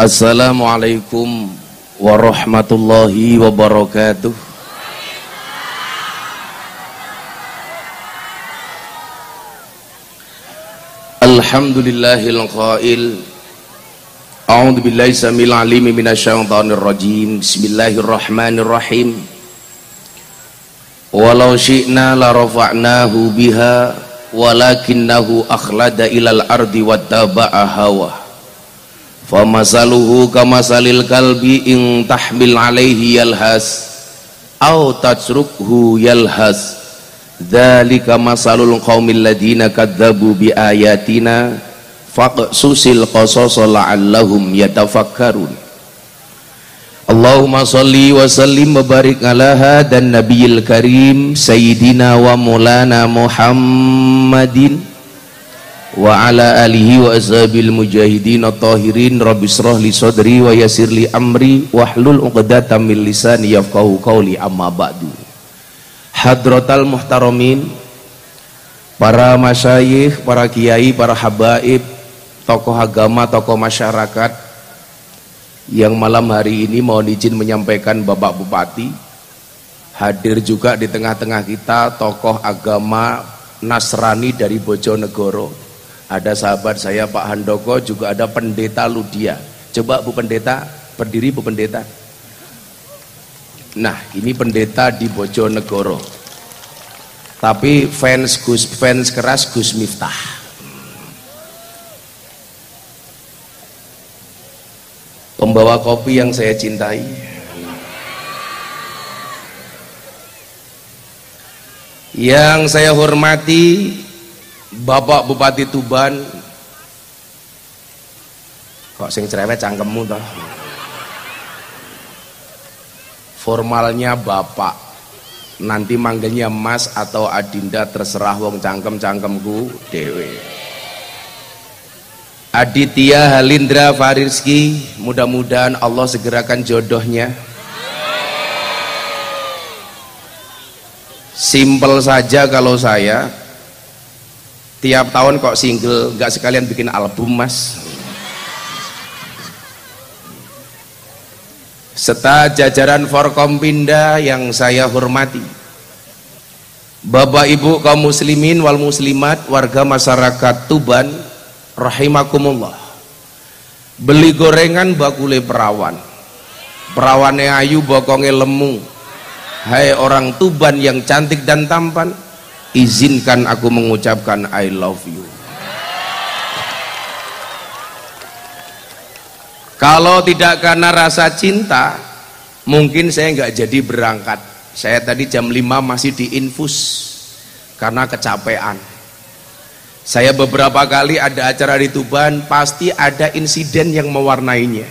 Assalamualaikum warahmatullahi wabarakatuh. Alhamdulillahil qail. A'udzu billahi Bismillahirrahmanirrahim. Walau syi'na la rafa'nahu biha walakinnahu akhlada ilal ardi wattaba'a hawa famasaluhu kamasalil kalbi in tahmil alaihi yalhas au tatsrukhu yalhas. Dzalika masalul qaumil ladina kadzabu bi ayatina faqsusil qasasa la'allahum yatafakkarun. Allahumma salli wa sallim wa barik ala hadan nabiyil karim sayyidina wa mulana Muhammadin wa ala alihi wa ashabil mujahidin tahirin rabbi israh li sadri wa yassir li amri wahlul 'uqdatam min lisani yafqahu qawli. Amma ba'du. Hadratal muhtaramin para masyayikh para kiai para habaib tokoh agama tokoh masyarakat yang malam hari ini mohon izin menyampaikan Bapak Bupati. Hadir juga di tengah-tengah kita tokoh agama Nasrani dari Bojonegoro ada sahabat saya Pak Handoko juga ada pendeta Ludia. Coba Bu Pendeta berdiri Bu Pendeta. Nah ini pendeta di Bojonegoro. Tapi fans Gus fans keras Gus Miftah. Pembawa kopi yang saya cintai. Yang saya hormati Bapak Bupati Tuban. Kok sing cerewet cangkemmu toh? Formalnya Bapak. Nanti manggilnya Mas atau Adinda terserah wong cangkem-cangkemku dewe. Aditya Halindra Farizki mudah-mudahan Allah segerakan jodohnya. Simple saja kalau saya tiap tahun kok single nggak sekalian bikin album mas. Serta jajaran Forkompinda yang saya hormati. Bapak Ibu kaum muslimin wal muslimat warga masyarakat Tuban rahimakumullah. Beli gorengan bakule perawan. Perawannya ayu bokonge lemu. Hai orang Tuban yang cantik dan tampan izinkan aku mengucapkan I love you. Kalau tidak karena rasa cinta mungkin saya nggak jadi berangkat. Saya tadi jam 5 masih diinfus karena kecapean. Saya beberapa kali ada acara di Tuban pasti ada insiden yang mewarnainya.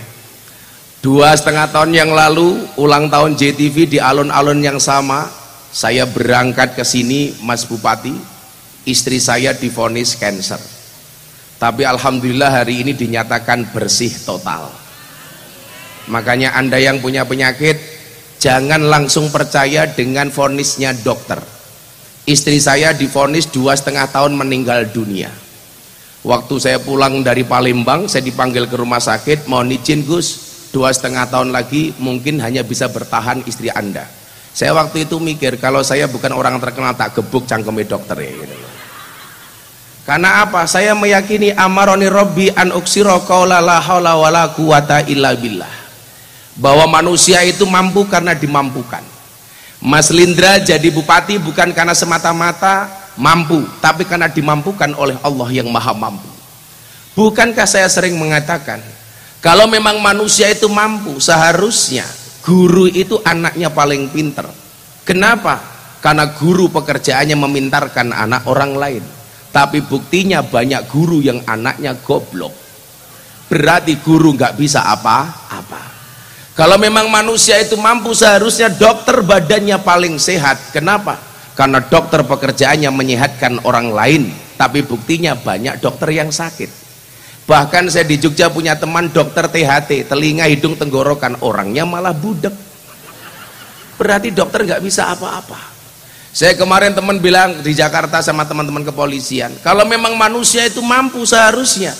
Dua setengah tahun yang lalu ulang tahun JTV di alun-alun yang sama saya berangkat ke sini Mas Bupati. Istri saya difonis cancer tapi Alhamdulillah hari ini dinyatakan bersih total. Makanya anda yang punya penyakit jangan langsung percaya dengan fonisnya dokter. Istri saya difonis dua setengah tahun meninggal dunia. Waktu saya pulang dari Palembang saya dipanggil ke rumah sakit. Mohon izin Gus dua setengah tahun lagi mungkin hanya bisa bertahan istri anda saya waktu itu mikir kalau saya bukan orang terkenal tak gebuk cangkeme dokter ya gitu. Karena apa? Saya meyakini amaroni robbi an uksiro qaula la haula wala quwata illa billah. Bahwa manusia itu mampu karena dimampukan. Mas Lindra jadi bupati bukan karena semata-mata mampu, tapi karena dimampukan oleh Allah yang maha mampu. Bukankah saya sering mengatakan, kalau memang manusia itu mampu, seharusnya guru itu anaknya paling pinter. Kenapa? karena guru pekerjaannya memintarkan anak orang lain. Tapi buktinya banyak guru yang anaknya goblok. Berarti guru nggak bisa apa-apa. Kalau memang manusia itu mampu seharusnya dokter badannya paling sehat. Kenapa? karena dokter pekerjaannya menyehatkan orang lain. Tapi buktinya banyak dokter yang sakit bahkan saya di Jogja punya teman dokter THT telinga hidung tenggorokan orangnya malah budek. Berarti dokter nggak bisa apa-apa. Saya kemarin teman bilang di Jakarta sama teman-teman kepolisian kalau memang manusia itu mampu seharusnya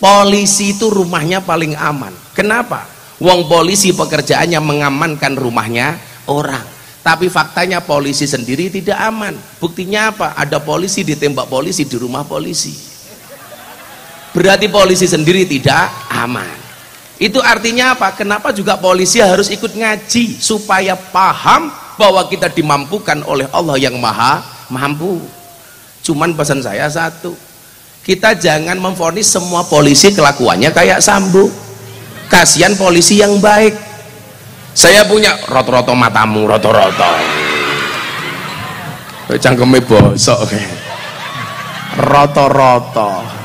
polisi itu rumahnya paling aman. Kenapa? wong polisi pekerjaannya mengamankan rumahnya orang. Tapi faktanya polisi sendiri tidak aman. Buktinya apa? ada polisi ditembak polisi di rumah polisi berarti polisi sendiri tidak aman. Itu artinya apa? kenapa juga polisi harus ikut ngaji supaya paham bahwa kita dimampukan oleh Allah yang maha mampu? Cuman pesan saya satu kita jangan memfonis semua polisi kelakuannya kayak sambu. Kasihan polisi yang baik. Saya punya roto-roto matamu roto-roto. Cangkeme bosok roto-roto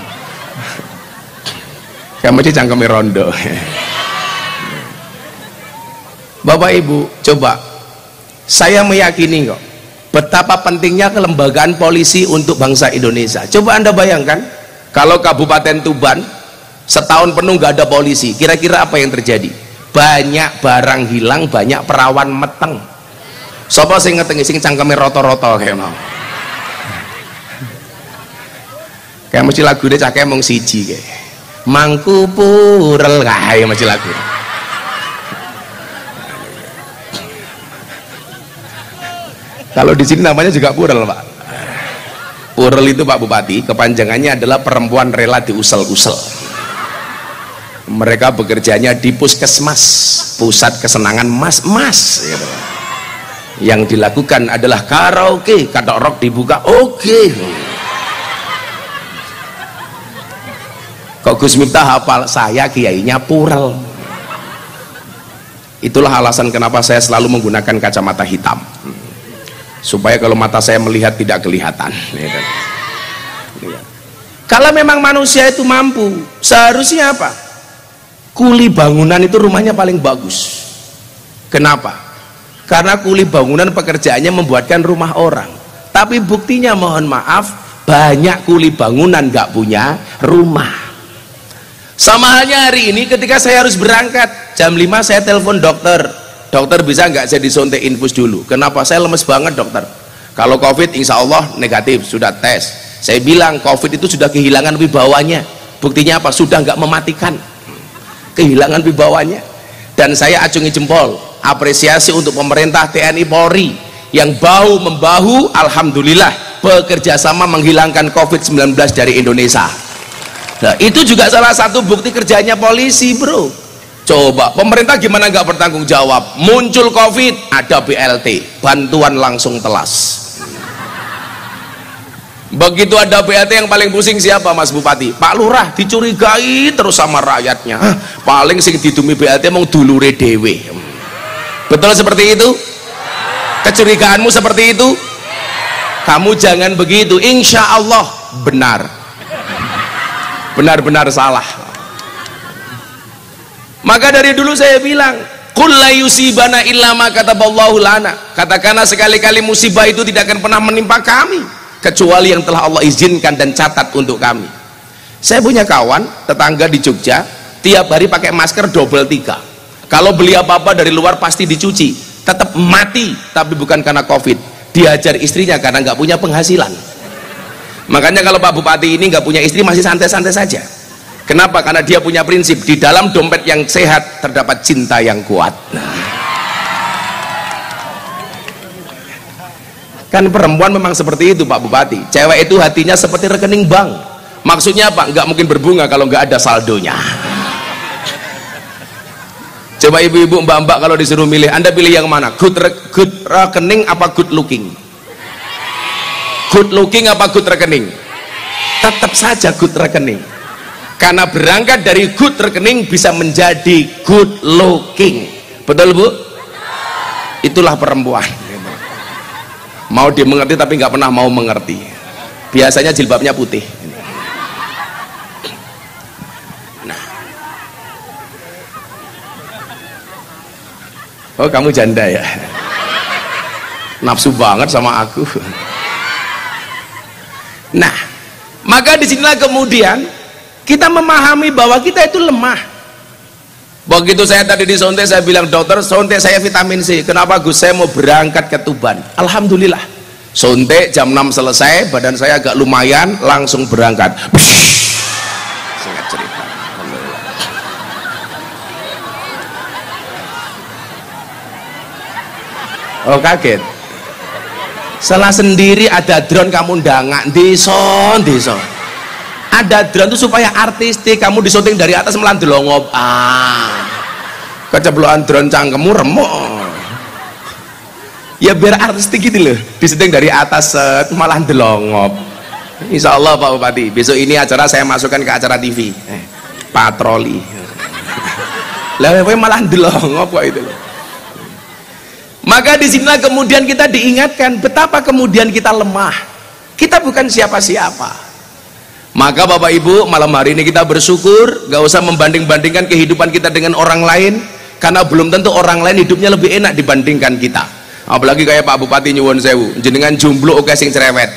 kamu sih cangkeme rondo. Bapak Ibu coba. Saya meyakini kok betapa pentingnya kelembagaan polisi untuk bangsa Indonesia. Coba anda bayangkan kalau Kabupaten Tuban setahun penuh nggak ada polisi kira-kira apa yang terjadi? Banyak barang hilang banyak perawan meteng. Sopo sing ngetengi sing cangkeme roto-roto kayak mau. Kayak mesti lagu cakep mong siji kayak mangku purel. Kayak mesti lagu kalau di sini namanya juga purel pak. Purel itu pak bupati kepanjangannya adalah perempuan rela diusel-usel. Mereka bekerjanya di puskesmas pusat kesenangan mas-mas gitu. yang dilakukan adalah karaoke. Kata rock dibuka oke. okay. Kok Gus Miftah hafal? Saya kiainya purel. Itulah alasan kenapa saya selalu menggunakan kacamata hitam. Supaya kalau mata saya melihat tidak kelihatan ya kan? ya. kalau memang manusia itu mampu seharusnya apa? Kuli bangunan itu rumahnya paling bagus. Kenapa? Karena kuli bangunan pekerjaannya membuatkan rumah orang. Tapi buktinya mohon maaf banyak kuli bangunan gak punya rumah sama halnya hari ini ketika saya harus berangkat jam 5 saya telepon dokter. Dokter bisa nggak saya disuntik infus dulu? Kenapa? Saya lemes banget dokter. Kalau covid insya Allah negatif sudah tes. Saya bilang covid itu sudah kehilangan wibawanya. Buktinya apa? Sudah nggak mematikan. Kehilangan wibawanya. Dan saya acungi jempol. Apresiasi untuk pemerintah TNI Polri yang bahu membahu Alhamdulillah bekerja sama menghilangkan COVID-19 dari Indonesia nah itu juga salah satu bukti kerjanya polisi bro. Coba pemerintah gimana nggak bertanggung jawab? Muncul covid ada BLT bantuan langsung telas. Begitu ada BLT yang paling pusing siapa mas bupati? Pak lurah dicurigai terus sama rakyatnya. Paling sing didumi BLT mau dulure dewe betul seperti itu? Kecurigaanmu seperti itu? Kamu jangan begitu. Insya Allah benar benar-benar salah. Maka dari dulu saya bilang Qul la yusibana illa ma kataballahu lana. Katakanlah sekali-kali musibah itu tidak akan pernah menimpa kami kecuali yang telah Allah izinkan dan catat untuk kami. Saya punya kawan tetangga di Jogja tiap hari pakai masker double tiga. Kalau beli apa-apa dari luar pasti dicuci tetap mati tapi bukan karena covid. Diajar istrinya karena nggak punya penghasilan makanya kalau Pak Bupati ini nggak punya istri masih santai-santai saja Kenapa? Karena dia punya prinsip di dalam dompet yang sehat terdapat cinta yang kuat. Nah. Kan perempuan memang seperti itu Pak Bupati. Cewek itu hatinya seperti rekening bank. Maksudnya apa? Enggak mungkin berbunga kalau enggak ada saldonya. Coba ibu-ibu mbak-mbak kalau disuruh milih, Anda pilih yang mana? Good, good rekening apa good looking? Good looking apa good rekening? Tetap saja good rekening karena berangkat dari good rekening bisa menjadi good looking. Betul bu? itulah perempuan. Mau dimengerti tapi nggak pernah mau mengerti. Biasanya jilbabnya putih. Nah. Oh kamu janda ya? Nafsu banget sama aku Nah, maka di sinilah kemudian kita memahami bahwa kita itu lemah. Begitu saya tadi disuntik, saya bilang dokter, suntik saya vitamin C. Kenapa Gus? Saya mau berangkat ke Tuban. Alhamdulillah. Suntik jam 6 selesai, badan saya agak lumayan, langsung berangkat. Singkat cerita. Oh kaget salah sendiri ada drone kamu ndangak deso deso ada drone itu supaya artistik kamu disyuting dari atas melandelongop ah keceblokan drone cangkemmu remuk. Ya biar artistik gitu loh disyuting dari atas set malah delongop Insya Allah Pak Bupati besok ini acara saya masukkan ke acara TV eh, patroli. Lah malah delongop kok itu loh maka di sinilah kemudian kita diingatkan betapa kemudian kita lemah. Kita bukan siapa-siapa. Maka Bapak Ibu malam hari ini kita bersyukur, gak usah membanding-bandingkan kehidupan kita dengan orang lain, karena belum tentu orang lain hidupnya lebih enak dibandingkan kita. Apalagi kayak Pak Bupati Nyuwun Sewu, jenengan jomblo oke sing cerewet.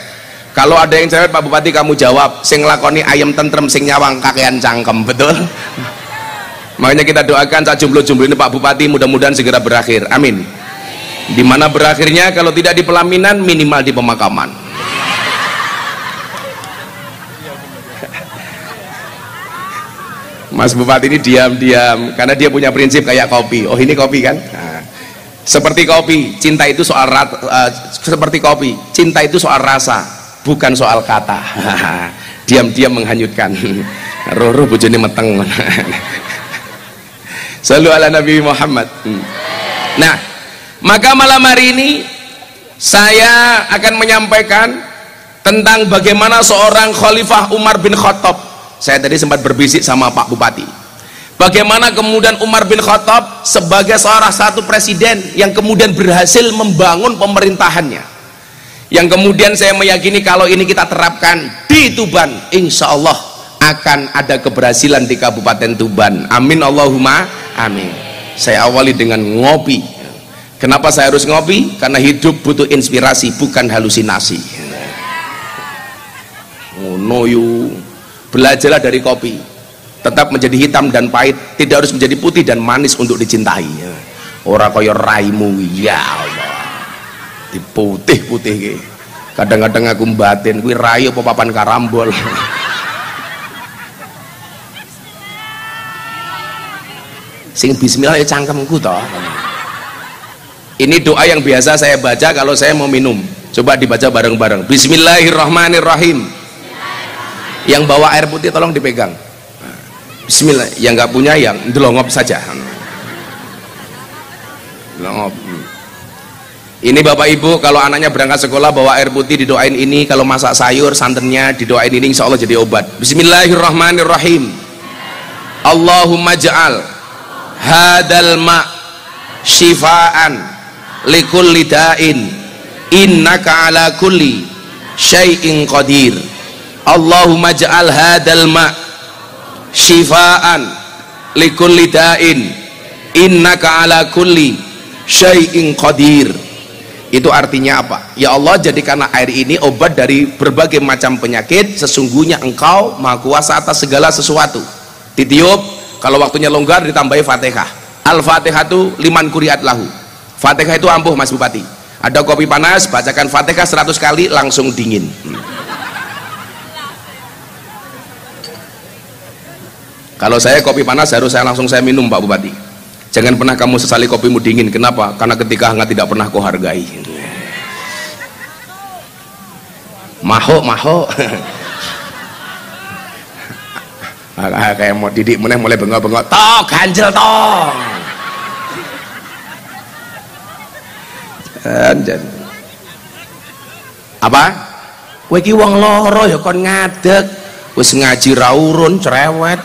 Kalau ada yang cerewet Pak Bupati kamu jawab, sing lakoni ayam tentrem sing nyawang kakean cangkem, betul? Makanya kita doakan saat jomblo-jomblo ini Pak Bupati mudah-mudahan segera berakhir. Amin di mana berakhirnya kalau tidak di pelaminan minimal di pemakaman. Mas Bupati ini diam-diam karena dia punya prinsip kayak kopi. Oh ini kopi kan? Nah, seperti kopi cinta itu soal uh, seperti kopi cinta itu soal rasa bukan soal kata. Diam-diam menghanyutkan. Roh-roh bojone meteng. Selalu ala Nabi Muhammad. Hmm. nah maka malam hari ini saya akan menyampaikan tentang bagaimana seorang Khalifah Umar bin Khattab. Saya tadi sempat berbisik sama Pak Bupati. Bagaimana kemudian Umar bin Khattab sebagai seorang satu presiden yang kemudian berhasil membangun pemerintahannya. Yang kemudian saya meyakini kalau ini kita terapkan di Tuban, insya Allah akan ada keberhasilan di Kabupaten Tuban. Amin Allahumma amin. Saya awali dengan ngopi Kenapa saya harus ngopi? Karena hidup butuh inspirasi, bukan halusinasi. Oh no you. Belajarlah dari kopi. Tetap menjadi hitam dan pahit, tidak harus menjadi putih dan manis untuk dicintai. Orang kaya raimu, ya Allah. Diputih-putih Kadang-kadang aku batin, kuwi rai apa papan karambol. Sing bismillah ya cangkemku toh ini doa yang biasa saya baca kalau saya mau minum. Coba dibaca bareng-bareng. Bismillahirrahmanirrahim. Yang bawa air putih tolong dipegang. Bismillah. Yang nggak punya yang delongop saja. Delongop ini bapak ibu kalau anaknya berangkat sekolah bawa air putih didoain ini. Kalau masak sayur santannya didoain ini insya Allah jadi obat. Bismillahirrahmanirrahim. Allahumma ja'al hadal ma' shifaan likulli da'in innaka ala kulli syai'in qadir. Allahumma ja'al hadal ma shifaan likulli da'in innaka ala kulli syai'in qadir. Itu artinya apa? Ya Allah jadikanlah air ini obat dari berbagai macam penyakit. Sesungguhnya engkau maha kuasa atas segala sesuatu. Ditiup kalau waktunya longgar ditambahi fatihah. Al-fatihah itu liman kuriat lahu Fatihah itu ampuh Mas Bupati. Ada kopi panas bacakan Fatihah 100 kali langsung dingin. Hmm. kalau saya kopi panas harus saya langsung saya minum Pak Bupati. Jangan pernah kamu sesali kopimu dingin. Kenapa? karena ketika hangat tidak pernah kau hargai. Maho maho kayak mau didik mulai mulai bengok-bengok. Toh ganjel toh Anjen. Apa? Kowe iki wong loro ya kon ngadeg. Wis ngaji ra urun cerewet.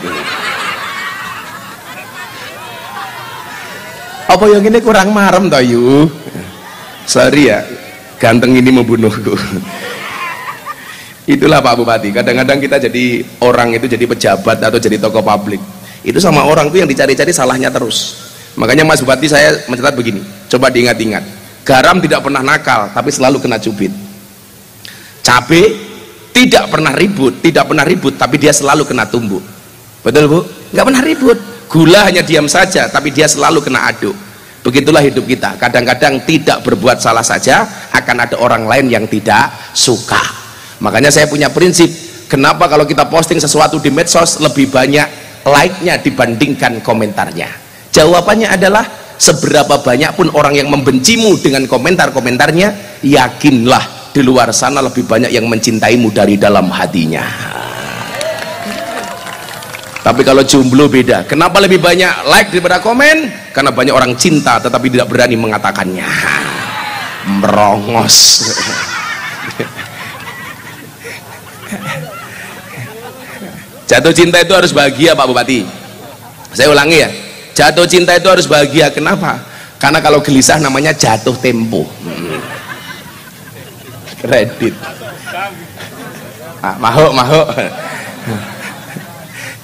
Apa yang ini kurang marem toh yu? Sorry ya, ganteng ini membunuhku. Itulah Pak Bupati. Kadang-kadang kita jadi orang itu jadi pejabat atau jadi tokoh publik. Itu sama orang tuh yang dicari-cari salahnya terus. Makanya Mas Bupati saya mencatat begini. Coba diingat-ingat garam tidak pernah nakal tapi selalu kena cubit. Cabai tidak pernah ribut tidak pernah ribut tapi dia selalu kena tumbuk. Betul bu? Nggak pernah ribut. Gula hanya diam saja tapi dia selalu kena aduk. Begitulah hidup kita. Kadang-kadang tidak berbuat salah saja akan ada orang lain yang tidak suka. Makanya saya punya prinsip kenapa kalau kita posting sesuatu di medsos lebih banyak like-nya dibandingkan komentarnya? Jawabannya adalah seberapa banyak pun orang yang membencimu dengan komentar-komentarnya yakinlah di luar sana lebih banyak yang mencintaimu dari dalam hatinya. Tapi kalau jomblo beda. Kenapa lebih banyak like daripada komen? Karena banyak orang cinta tetapi tidak berani mengatakannya. Merongos. Jatuh cinta itu harus bahagia Pak Bupati. Saya ulangi ya jatuh cinta itu harus bahagia. Kenapa? Karena kalau gelisah namanya jatuh tempo. Kredit. Ah, mahuk mahuk.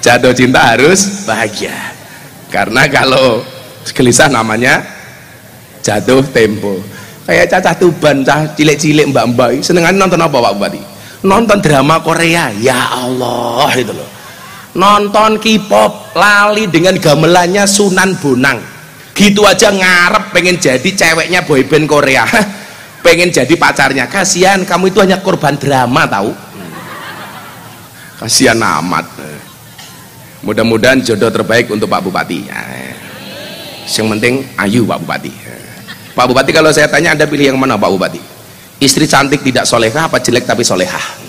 Jatuh cinta harus bahagia. Karena kalau gelisah namanya jatuh tempo. Kayak cacah tuban cah cilik-cilik mbak-mbak. Senengan nonton apa Pak Bupati? Nonton drama Korea. Ya Allah itu loh nonton K-pop lali dengan gamelannya Sunan Bonang. Gitu aja ngarep pengen jadi ceweknya boyband Korea. Pengen jadi pacarnya. Kasihan kamu itu hanya korban drama tahu? Kasihan amat. Mudah-mudahan jodoh terbaik untuk Pak Bupati. Yang penting ayu Pak Bupati. Pak Bupati kalau saya tanya anda pilih yang mana Pak Bupati? Istri cantik tidak solehah apa jelek tapi solehah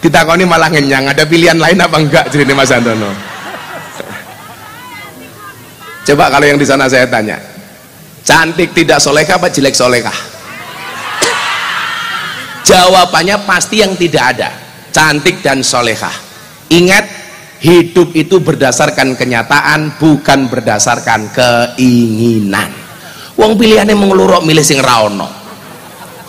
ditakoni malah ngenyang. Ada pilihan lain apa enggak cerita Mas Antono? Coba kalau yang di sana saya tanya cantik tidak solehah apa jelek solehah? Jawabannya pasti yang tidak ada cantik dan solehah. Ingat hidup itu berdasarkan kenyataan bukan berdasarkan keinginan. Wong pilihannya mengelurok milih sing raono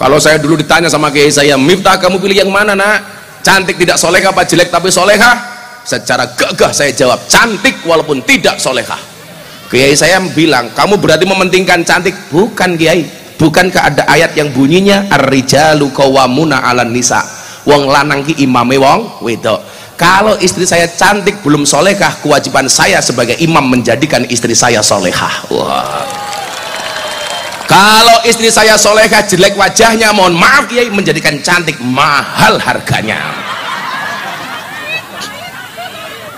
kalau saya dulu ditanya sama kiai saya Miftah kamu pilih yang mana nak? Cantik tidak solehah apa jelek tapi solehah? Secara gagah saya jawab cantik walaupun tidak solehah. Kiai saya bilang kamu berarti mementingkan cantik. Bukan kiai. Bukankah ada ayat yang bunyinya ar-rijalu qawwamuna 'alan nisa? Wong lanang ki imame wong wedok. Kalau istri saya cantik belum solehah kewajiban saya sebagai imam menjadikan istri saya solehah. Wah kalau istri saya solehah jelek wajahnya mohon maaf kiai menjadikan cantik mahal harganya.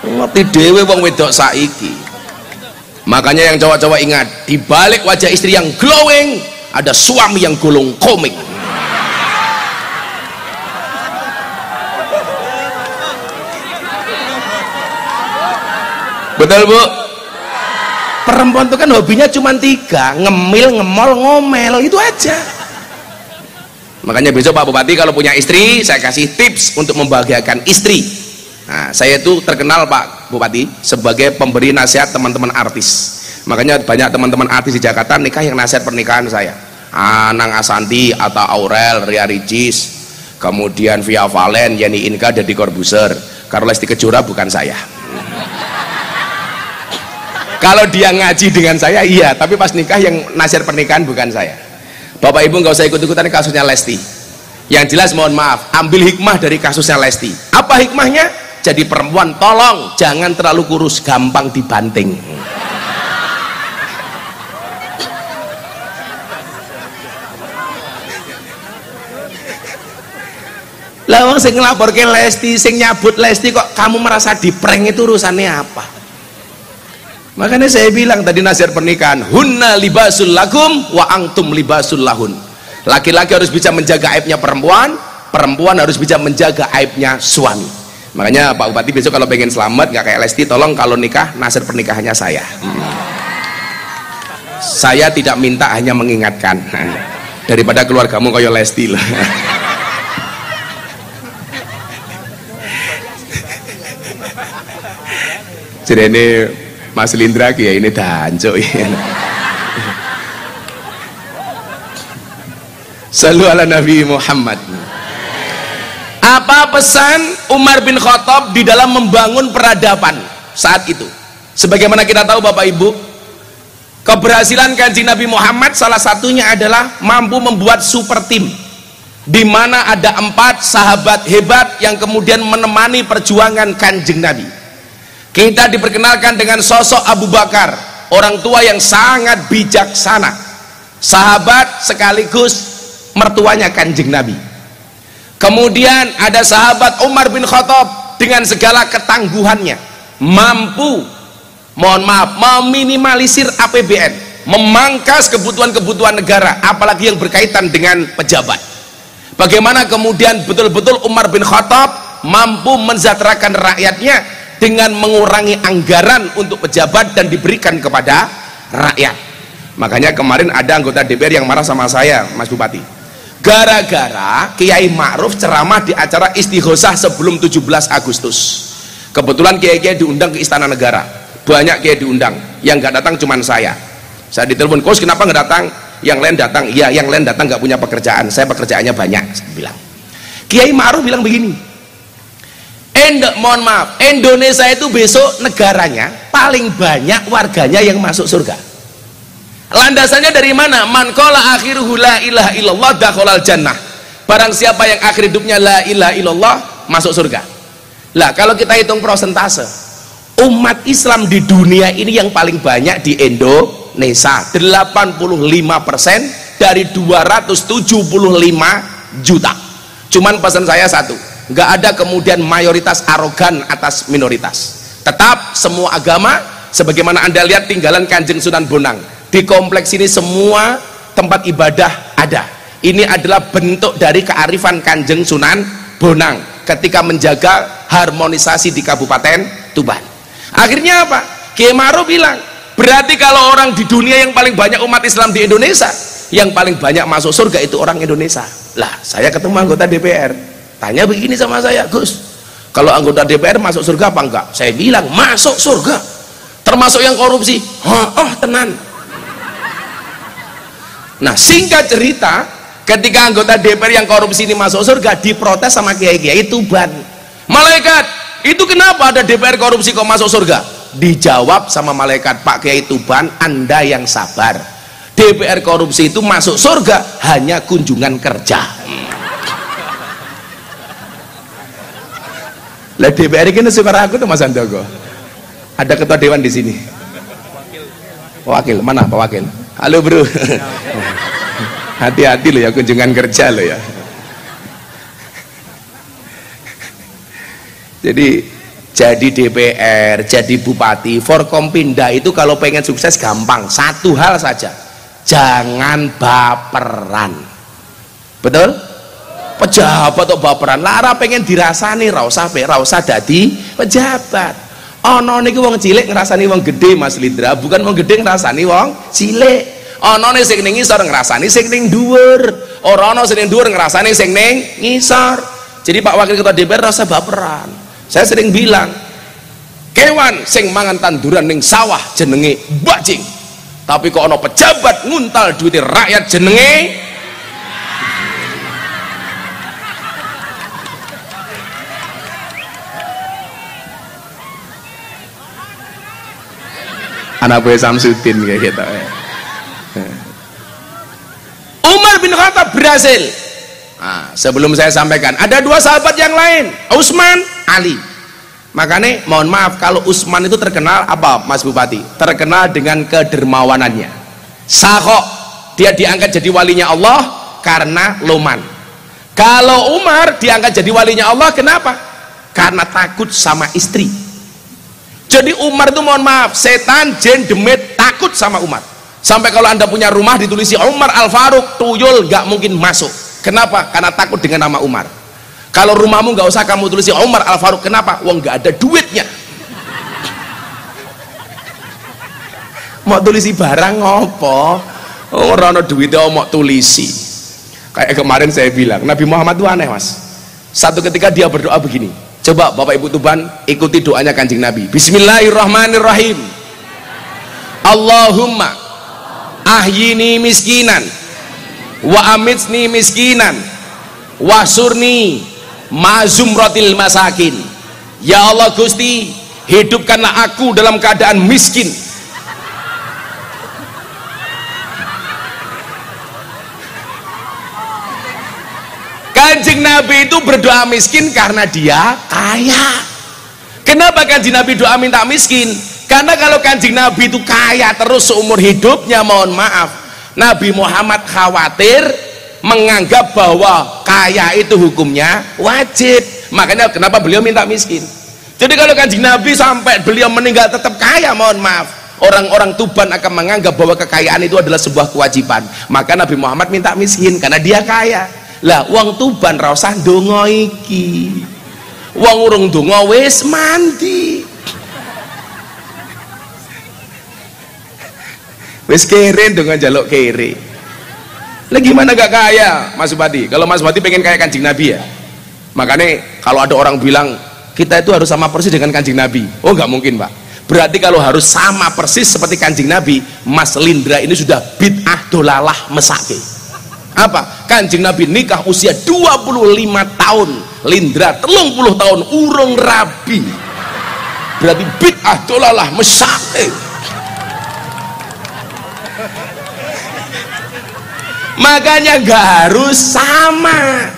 Ngerti dewe wong wedok saiki. Makanya yang cowok-cowok ingat di balik wajah istri yang glowing ada suami yang gulung komik. Betul bu perempuan itu kan hobinya cuma tiga ngemil, ngemol, ngomel itu aja. Makanya besok Pak Bupati kalau punya istri saya kasih tips untuk membahagiakan istri. Nah saya itu terkenal Pak Bupati sebagai pemberi nasihat teman-teman artis. Makanya banyak teman-teman artis di Jakarta nikah yang nasihat pernikahan saya. Anang Asanti atau Aurel, Ria Ricis kemudian Via Valen, Yeni Inka, Deddy Corbuzier. Kalau Lesti Kejora bukan saya kalau dia ngaji dengan saya iya. Tapi pas nikah yang nasihat pernikahan bukan saya. Bapak ibu nggak usah ikut-ikutan kasusnya Lesti. Yang jelas mohon maaf ambil hikmah dari kasusnya Lesti. Apa hikmahnya? Jadi perempuan tolong jangan terlalu kurus gampang dibanting. Lawang sing ngelaporke Lesti, sing nyabut Lesti kok kamu merasa di prank itu urusannya apa? Makanya saya bilang tadi nasihat pernikahan hunna libasul lakum wa angtum libasul lahun. Laki-laki harus bisa menjaga aibnya perempuan perempuan harus bisa menjaga aibnya suami. Makanya Pak Bupati besok kalau pengen selamat nggak kayak Lesti tolong kalau nikah nasihat pernikahannya saya. Hmm. saya tidak minta hanya mengingatkan. Daripada keluargamu kaya Lesti lah jadi ini Mas Lindra ya ini danco ya. Salu ala Nabi Muhammad. Apa pesan Umar bin Khattab di dalam membangun peradaban saat itu? Sebagaimana kita tahu Bapak Ibu, keberhasilan kanji Nabi Muhammad salah satunya adalah mampu membuat super tim di mana ada empat sahabat hebat yang kemudian menemani perjuangan kanjeng Nabi kita diperkenalkan dengan sosok Abu Bakar orang tua yang sangat bijaksana. Sahabat sekaligus mertuanya kanjeng Nabi. Kemudian ada sahabat Umar bin Khattab dengan segala ketangguhannya. Mampu mohon maaf meminimalisir APBN memangkas kebutuhan-kebutuhan negara apalagi yang berkaitan dengan pejabat. Bagaimana kemudian betul-betul Umar bin Khattab mampu menzatrakan rakyatnya dengan mengurangi anggaran untuk pejabat dan diberikan kepada rakyat. Makanya kemarin ada anggota DPR yang marah sama saya Mas Bupati. Gara-gara Kiai Ma'ruf ceramah di acara istighosah sebelum 17 Agustus. Kebetulan Kiai-Kiai diundang ke Istana Negara. Banyak Kiai diundang. Yang gak datang cuma saya. Saya ditelepon kos kenapa nggak datang? Yang lain datang. Iya yang lain datang nggak punya pekerjaan. Saya pekerjaannya banyak saya bilang. Kiai Ma'ruf bilang begini Endo, mohon maaf Indonesia itu besok negaranya paling banyak warganya yang masuk surga. Landasannya dari mana? Man qala akhiruhu la ilaha illallah dakhalal jannah. Barang siapa yang akhir hidupnya la ilaha illallah masuk surga. Lah kalau kita hitung prosentase umat Islam di dunia ini yang paling banyak di Indonesia 85% dari 275 juta. Cuman pesan saya satu nggak ada kemudian mayoritas arogan atas minoritas. Tetap semua agama sebagaimana anda lihat tinggalan kanjeng Sunan Bonang di kompleks ini semua tempat ibadah ada. Ini adalah bentuk dari kearifan kanjeng Sunan Bonang ketika menjaga harmonisasi di Kabupaten Tuban. Akhirnya apa? Kiai Maruf bilang berarti kalau orang di dunia yang paling banyak umat Islam di Indonesia yang paling banyak masuk surga itu orang Indonesia. Lah saya ketemu anggota DPR tanya begini sama saya Gus kalau anggota DPR masuk surga apa enggak saya bilang masuk surga termasuk yang korupsi oh, oh tenan Nah singkat cerita ketika anggota DPR yang korupsi ini masuk surga diprotes sama kiai-kiai Tuban. Malaikat itu kenapa ada DPR korupsi kok masuk surga? Dijawab sama malaikat Pak Kiai Tuban Anda yang sabar. DPR korupsi itu masuk surga hanya kunjungan kerja. Lah DPR ini suka aku tuh Mas Andogo. Ada ketua dewan di sini. Wakil, mana Pak Wakil? halo bro hati-hati lo ya kunjungan kerja lo ya jadi jadi DPR, jadi bupati, Forkompinda itu kalau pengen sukses gampang, satu hal saja, jangan baperan. Betul? Pejabat atau baperan, lara pengen dirasani, rasa pe, rasa dadi pejabat. Ana niku wong cilik ngrasani wong gede Mas Lindra. Bukan wong gede ngrasani wong cilik. Ana ning sing ning ngisor ngrasani sing ning dhuwur. Ora ana sing ning dhuwur ngrasani sing ning ngisor. Jadi Pak Wakil Ketua DPR rasa baperan. Saya sering bilang kewan sing mangan tanduran ning sawah jenenge bajing tapi kok ana pejabat nguntal duit rakyat jenenge anak buah Samsudin kayak gitu. Umar bin Khattab berhasil. Nah, sebelum saya sampaikan ada dua sahabat yang lain Utsman Ali. Makanya mohon maaf kalau Utsman itu terkenal apa Mas Bupati? Terkenal dengan kedermawanannya. Sahok dia diangkat jadi walinya Allah karena loman. Kalau Umar diangkat jadi walinya Allah kenapa? Karena takut sama istri jadi Umar itu mohon maaf setan jin demit takut sama Umar. Sampai kalau anda punya rumah ditulisi Umar Al Faruq tuyul gak mungkin masuk. Kenapa? Karena takut dengan nama Umar. Kalau rumahmu gak usah kamu tulisi Umar Al Faruq kenapa? Wong gak ada duitnya. Mau tulisi barang ngopo? Orang ada duitnya mau tulisi. Kayak kemarin saya bilang Nabi Muhammad itu aneh mas. Satu ketika dia berdoa begini Coba Bapak Ibu Tuban ikuti doanya Kanjeng Nabi. Bismillahirrahmanirrahim. Allahumma ahyini miskinan wa amitsni miskinan wa surni mazumratil masakin. Ya Allah Gusti, hidupkanlah aku dalam keadaan miskin Kanjeng Nabi itu berdoa miskin karena dia kaya. Kenapa kanjeng Nabi doa minta miskin? Karena kalau kanjeng Nabi itu kaya terus seumur hidupnya, mohon maaf, Nabi Muhammad khawatir menganggap bahwa kaya itu hukumnya wajib. Makanya kenapa beliau minta miskin? Jadi kalau kanjeng Nabi sampai beliau meninggal tetap kaya mohon maaf. Orang-orang Tuban akan menganggap bahwa kekayaan itu adalah sebuah kewajiban. Maka Nabi Muhammad minta miskin karena dia kaya lah uang Tuban rasah dongo iki. Uang urung dongo wis mandi. Wis kere dengan jaluk kere. Lah gimana gak kaya Mas Bupati kalau Mas Bupati pengen kaya kancing Nabi ya? Makanya kalau ada orang bilang kita itu harus sama persis dengan kancing Nabi. Oh nggak mungkin Pak. Berarti kalau harus sama persis seperti kancing Nabi Mas Lindra ini sudah bid'ah dolalah mesake apa? Kancing Nabi nikah usia 25 tahun. Lindra telung puluh tahun. Urung rabi. Berarti bid'ah dolalah mesake. Makanya gak harus sama.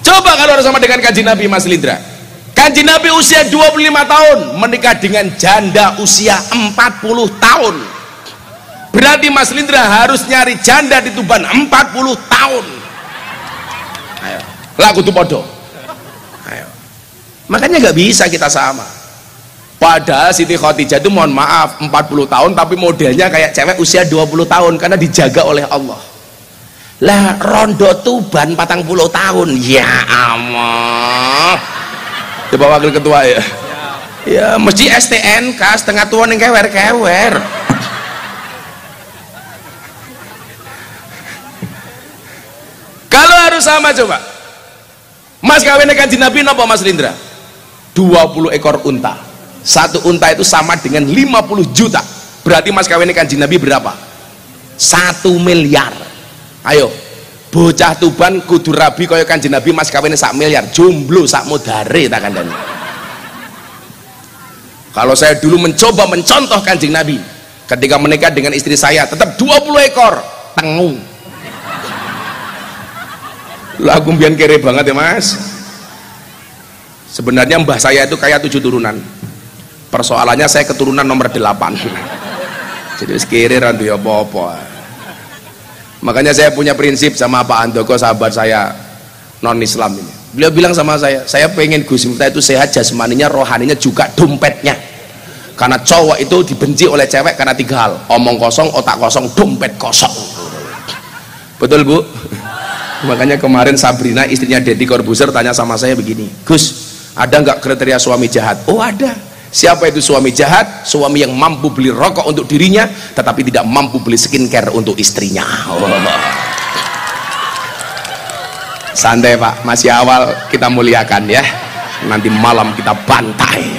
Coba kalau harus sama dengan kaji Nabi Mas Lindra. Kaji Nabi usia 25 tahun menikah dengan janda usia 40 tahun berarti Mas Lindra harus nyari janda di Tuban 40 tahun. Ayo. Lagu tuh podo. Ayo. Makanya gak bisa kita sama. Padahal Siti Khotijah itu mohon maaf 40 tahun tapi modelnya kayak cewek usia 20 tahun karena dijaga oleh Allah. Lah rondo tuban patang puluh tahun. Ya Allah. Coba wakil ketua ya. Ya mesti STNK setengah tua nih kewer kewer kalau harus sama coba. Mas kawin kanji nabi nopo mas Lindra 20 ekor unta. Satu unta itu sama dengan 50 juta. Berarti mas kawin kanji nabi berapa? Satu miliar. Ayo. Bocah tuban kudu rabi kaya kanjeng Nabi mas kawin sak miliar. Jomblo sak modare tak kandani kalau saya dulu mencoba mencontoh kanjeng Nabi ketika menikah dengan istri saya tetap 20 ekor. Tengung lagu biar kere banget ya mas. Sebenarnya mbah saya itu kayak tujuh turunan. Persoalannya saya keturunan nomor delapan. Jadi kere randu ya apa-apa. Makanya saya punya prinsip sama Pak Andoko sahabat saya non Islam ini. Beliau bilang sama saya saya pengen Gus Miftah itu sehat jasmaninya rohaninya juga dompetnya. Karena cowok itu dibenci oleh cewek karena tiga hal omong kosong otak kosong dompet kosong. Betul bu makanya kemarin Sabrina istrinya Deddy Corbuzier tanya sama saya begini Gus ada nggak kriteria suami jahat oh ada Siapa itu suami jahat? Suami yang mampu beli rokok untuk dirinya tetapi tidak mampu beli skincare untuk istrinya. Oh. Santai Pak, masih awal kita muliakan ya. Nanti malam kita bantai.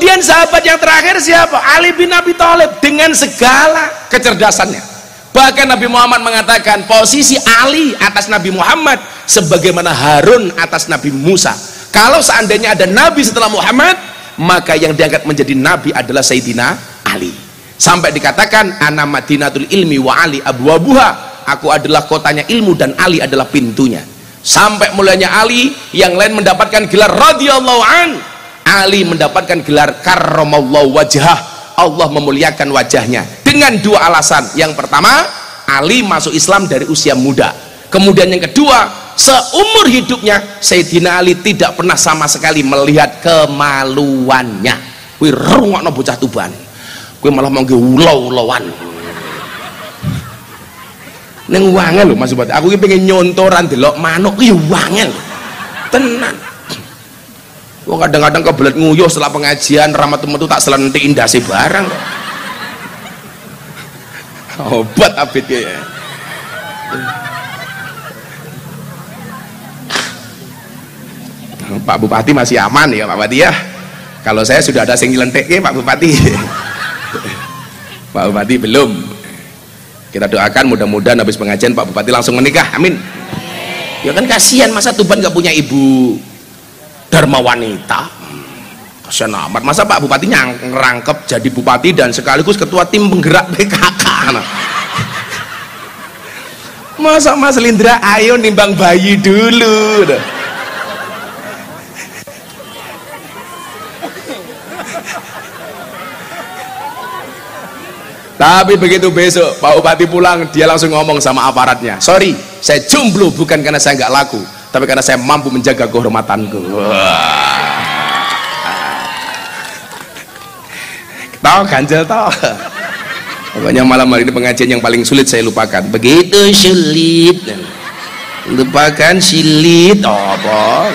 Kemudian sahabat yang terakhir siapa? Ali bin Abi Thalib dengan segala kecerdasannya. Bahkan Nabi Muhammad mengatakan posisi Ali atas Nabi Muhammad sebagaimana Harun atas Nabi Musa. Kalau seandainya ada Nabi setelah Muhammad maka yang diangkat menjadi Nabi adalah Sayyidina Ali. Sampai dikatakan ana madinatul ilmi wa Ali abu abuha aku adalah kotanya ilmu dan Ali adalah pintunya. Sampai mulanya Ali yang lain mendapatkan gelar radhiyallahu an Ali mendapatkan gelar karramallahu wajhah. Allah memuliakan wajahnya dengan dua alasan. Yang pertama Ali masuk Islam dari usia muda. Kemudian yang kedua seumur hidupnya Sayyidina Ali tidak pernah sama sekali melihat kemaluannya. Kuwi rungokno bocah tuban. Kuwi malah mau ulau-ulauan neng wangel lho Mas Bupati aku pengen nyontoran delok manuk kuwi wangel. Tenan Wong kadang-kadang kebelet nguyuh setelah pengajian ramat metu tak selentik indasi barang. Obat abid ya. Pak Bupati masih aman ya Pak Bupati ya. Kalau saya sudah ada sing nyelentik ya Pak Bupati. Pak Bupati belum. Kita doakan mudah-mudahan habis pengajian Pak Bupati langsung menikah. Amin. Ya kan kasihan masa Tuban nggak punya ibu Dharma Wanita. Kasihan amat. Masa Pak Bupati ngerangkep jadi bupati dan sekaligus ketua tim penggerak PKK nah. masa Mas Lindra ayo nimbang bayi dulu. Tapi begitu besok Pak Bupati pulang dia langsung ngomong sama aparatnya. Sorry saya jomblo bukan karena saya nggak laku tapi karena saya mampu menjaga kehormatanku. Tahu ganjel tahu pokoknya malam hari ini pengajian yang paling sulit saya lupakan. Begitu sulit. Lupakan silit oh, apa?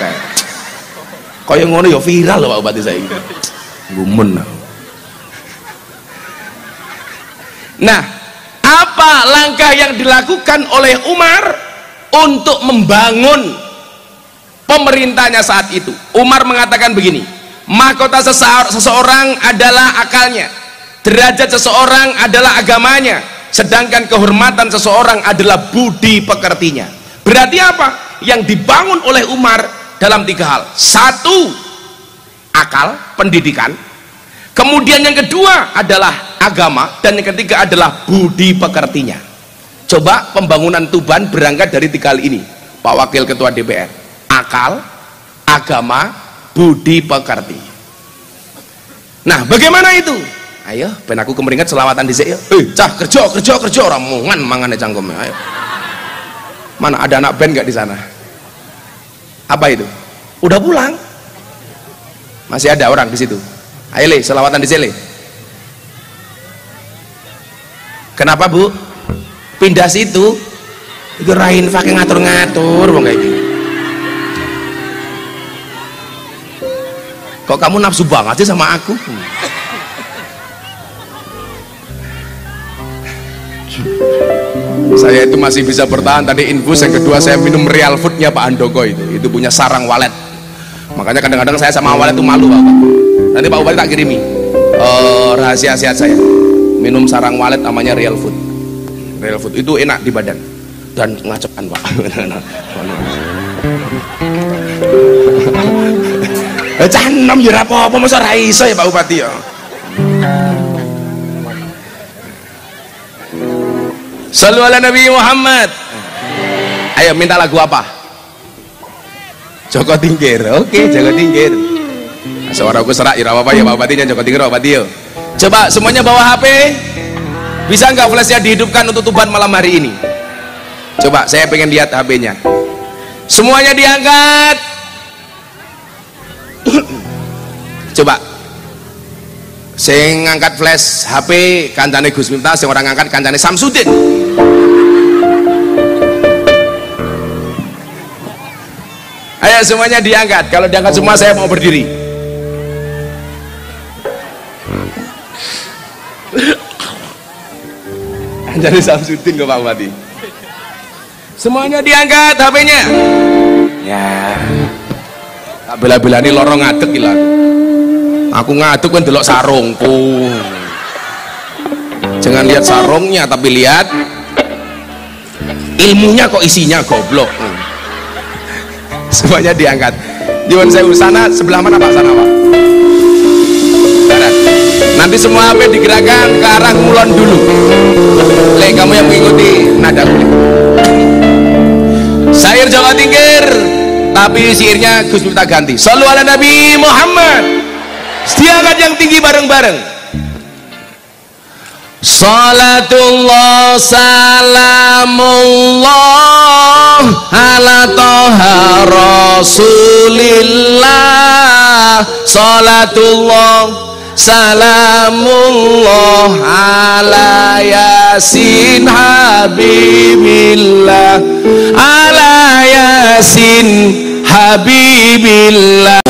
Yang ngono ya viral loh Pak Bupati saya gumun. Nah, apa langkah yang dilakukan oleh Umar untuk membangun pemerintahnya saat itu? Umar mengatakan begini, mahkota seseorang adalah akalnya, derajat seseorang adalah agamanya, sedangkan kehormatan seseorang adalah budi pekertinya. Berarti apa? Yang dibangun oleh Umar dalam tiga hal. Satu, akal, pendidikan. Kemudian yang kedua adalah agama dan yang ketiga adalah budi pekertinya coba pembangunan Tuban berangkat dari tiga hal ini Pak Wakil Ketua DPR akal agama budi pekerti. Nah bagaimana itu? Ayo ben aku kemeringat selawatan di sini eh cah kerja kerja kerja orang mungan mangan cangkeme ayo. Mana ada anak band gak di sana? Apa itu? Udah pulang. Masih ada orang di situ. Ayo le selawatan di sini kenapa bu? Pindah situ. Itu rain pakai ngatur-ngatur bang kayak gini kok kamu nafsu banget sih sama aku? Saya itu masih bisa bertahan. Tadi infus yang kedua saya minum real foodnya Pak Andoko itu. Itu punya sarang walet. Makanya kadang-kadang saya sama walet itu malu Pak. Nanti Pak Bupati tak kirimi. Uh, rahasia sehat saya. Minum sarang walet namanya real food. Real food itu enak di badan. Dan ngacekan pak eh canem ya apa-apa masa raisa ya Pak Bupati ya? Sallu ala Nabi Muhammad. Ayo minta lagu apa? Joko Tingkir. Oke Joko Tingkir. Suara aku serak ya apa-apa ya Pak Bupati Joko Tingkir Pak Bupati yuk coba semuanya bawa HP bisa nggak flashnya dihidupkan untuk Tuban malam hari ini? Coba saya pengen lihat HP nya semuanya diangkat coba. Saya ngangkat flash HP kancane Gus Miftah saya orang ngangkat kancane Samsudin. Ayo semuanya diangkat. Kalau diangkat semua saya mau berdiri. Jadi Samsudin ke Pak Bupati? Semuanya diangkat HP-nya ya tak bela-bela ini lorong ngadek gila aku ngadek kan delok sarungku. Jangan lihat sarungnya tapi lihat ilmunya kok isinya goblok. Semuanya diangkat. Juan saya sana sebelah mana Pak? Sana Pak. Nanti semua HP digerakkan ke arah mulon dulu. Le, kamu yang mengikuti nada kulit. Sair Jawa Tingkir tapi sihirnya Gus Miftah ganti. Sallu ala Nabi Muhammad. Setiakan yang tinggi bareng-bareng. Salatullah salamullah ala toha rasulillah. Salatullah Salamullah ala yasin habibillah. Ala yasin habibillah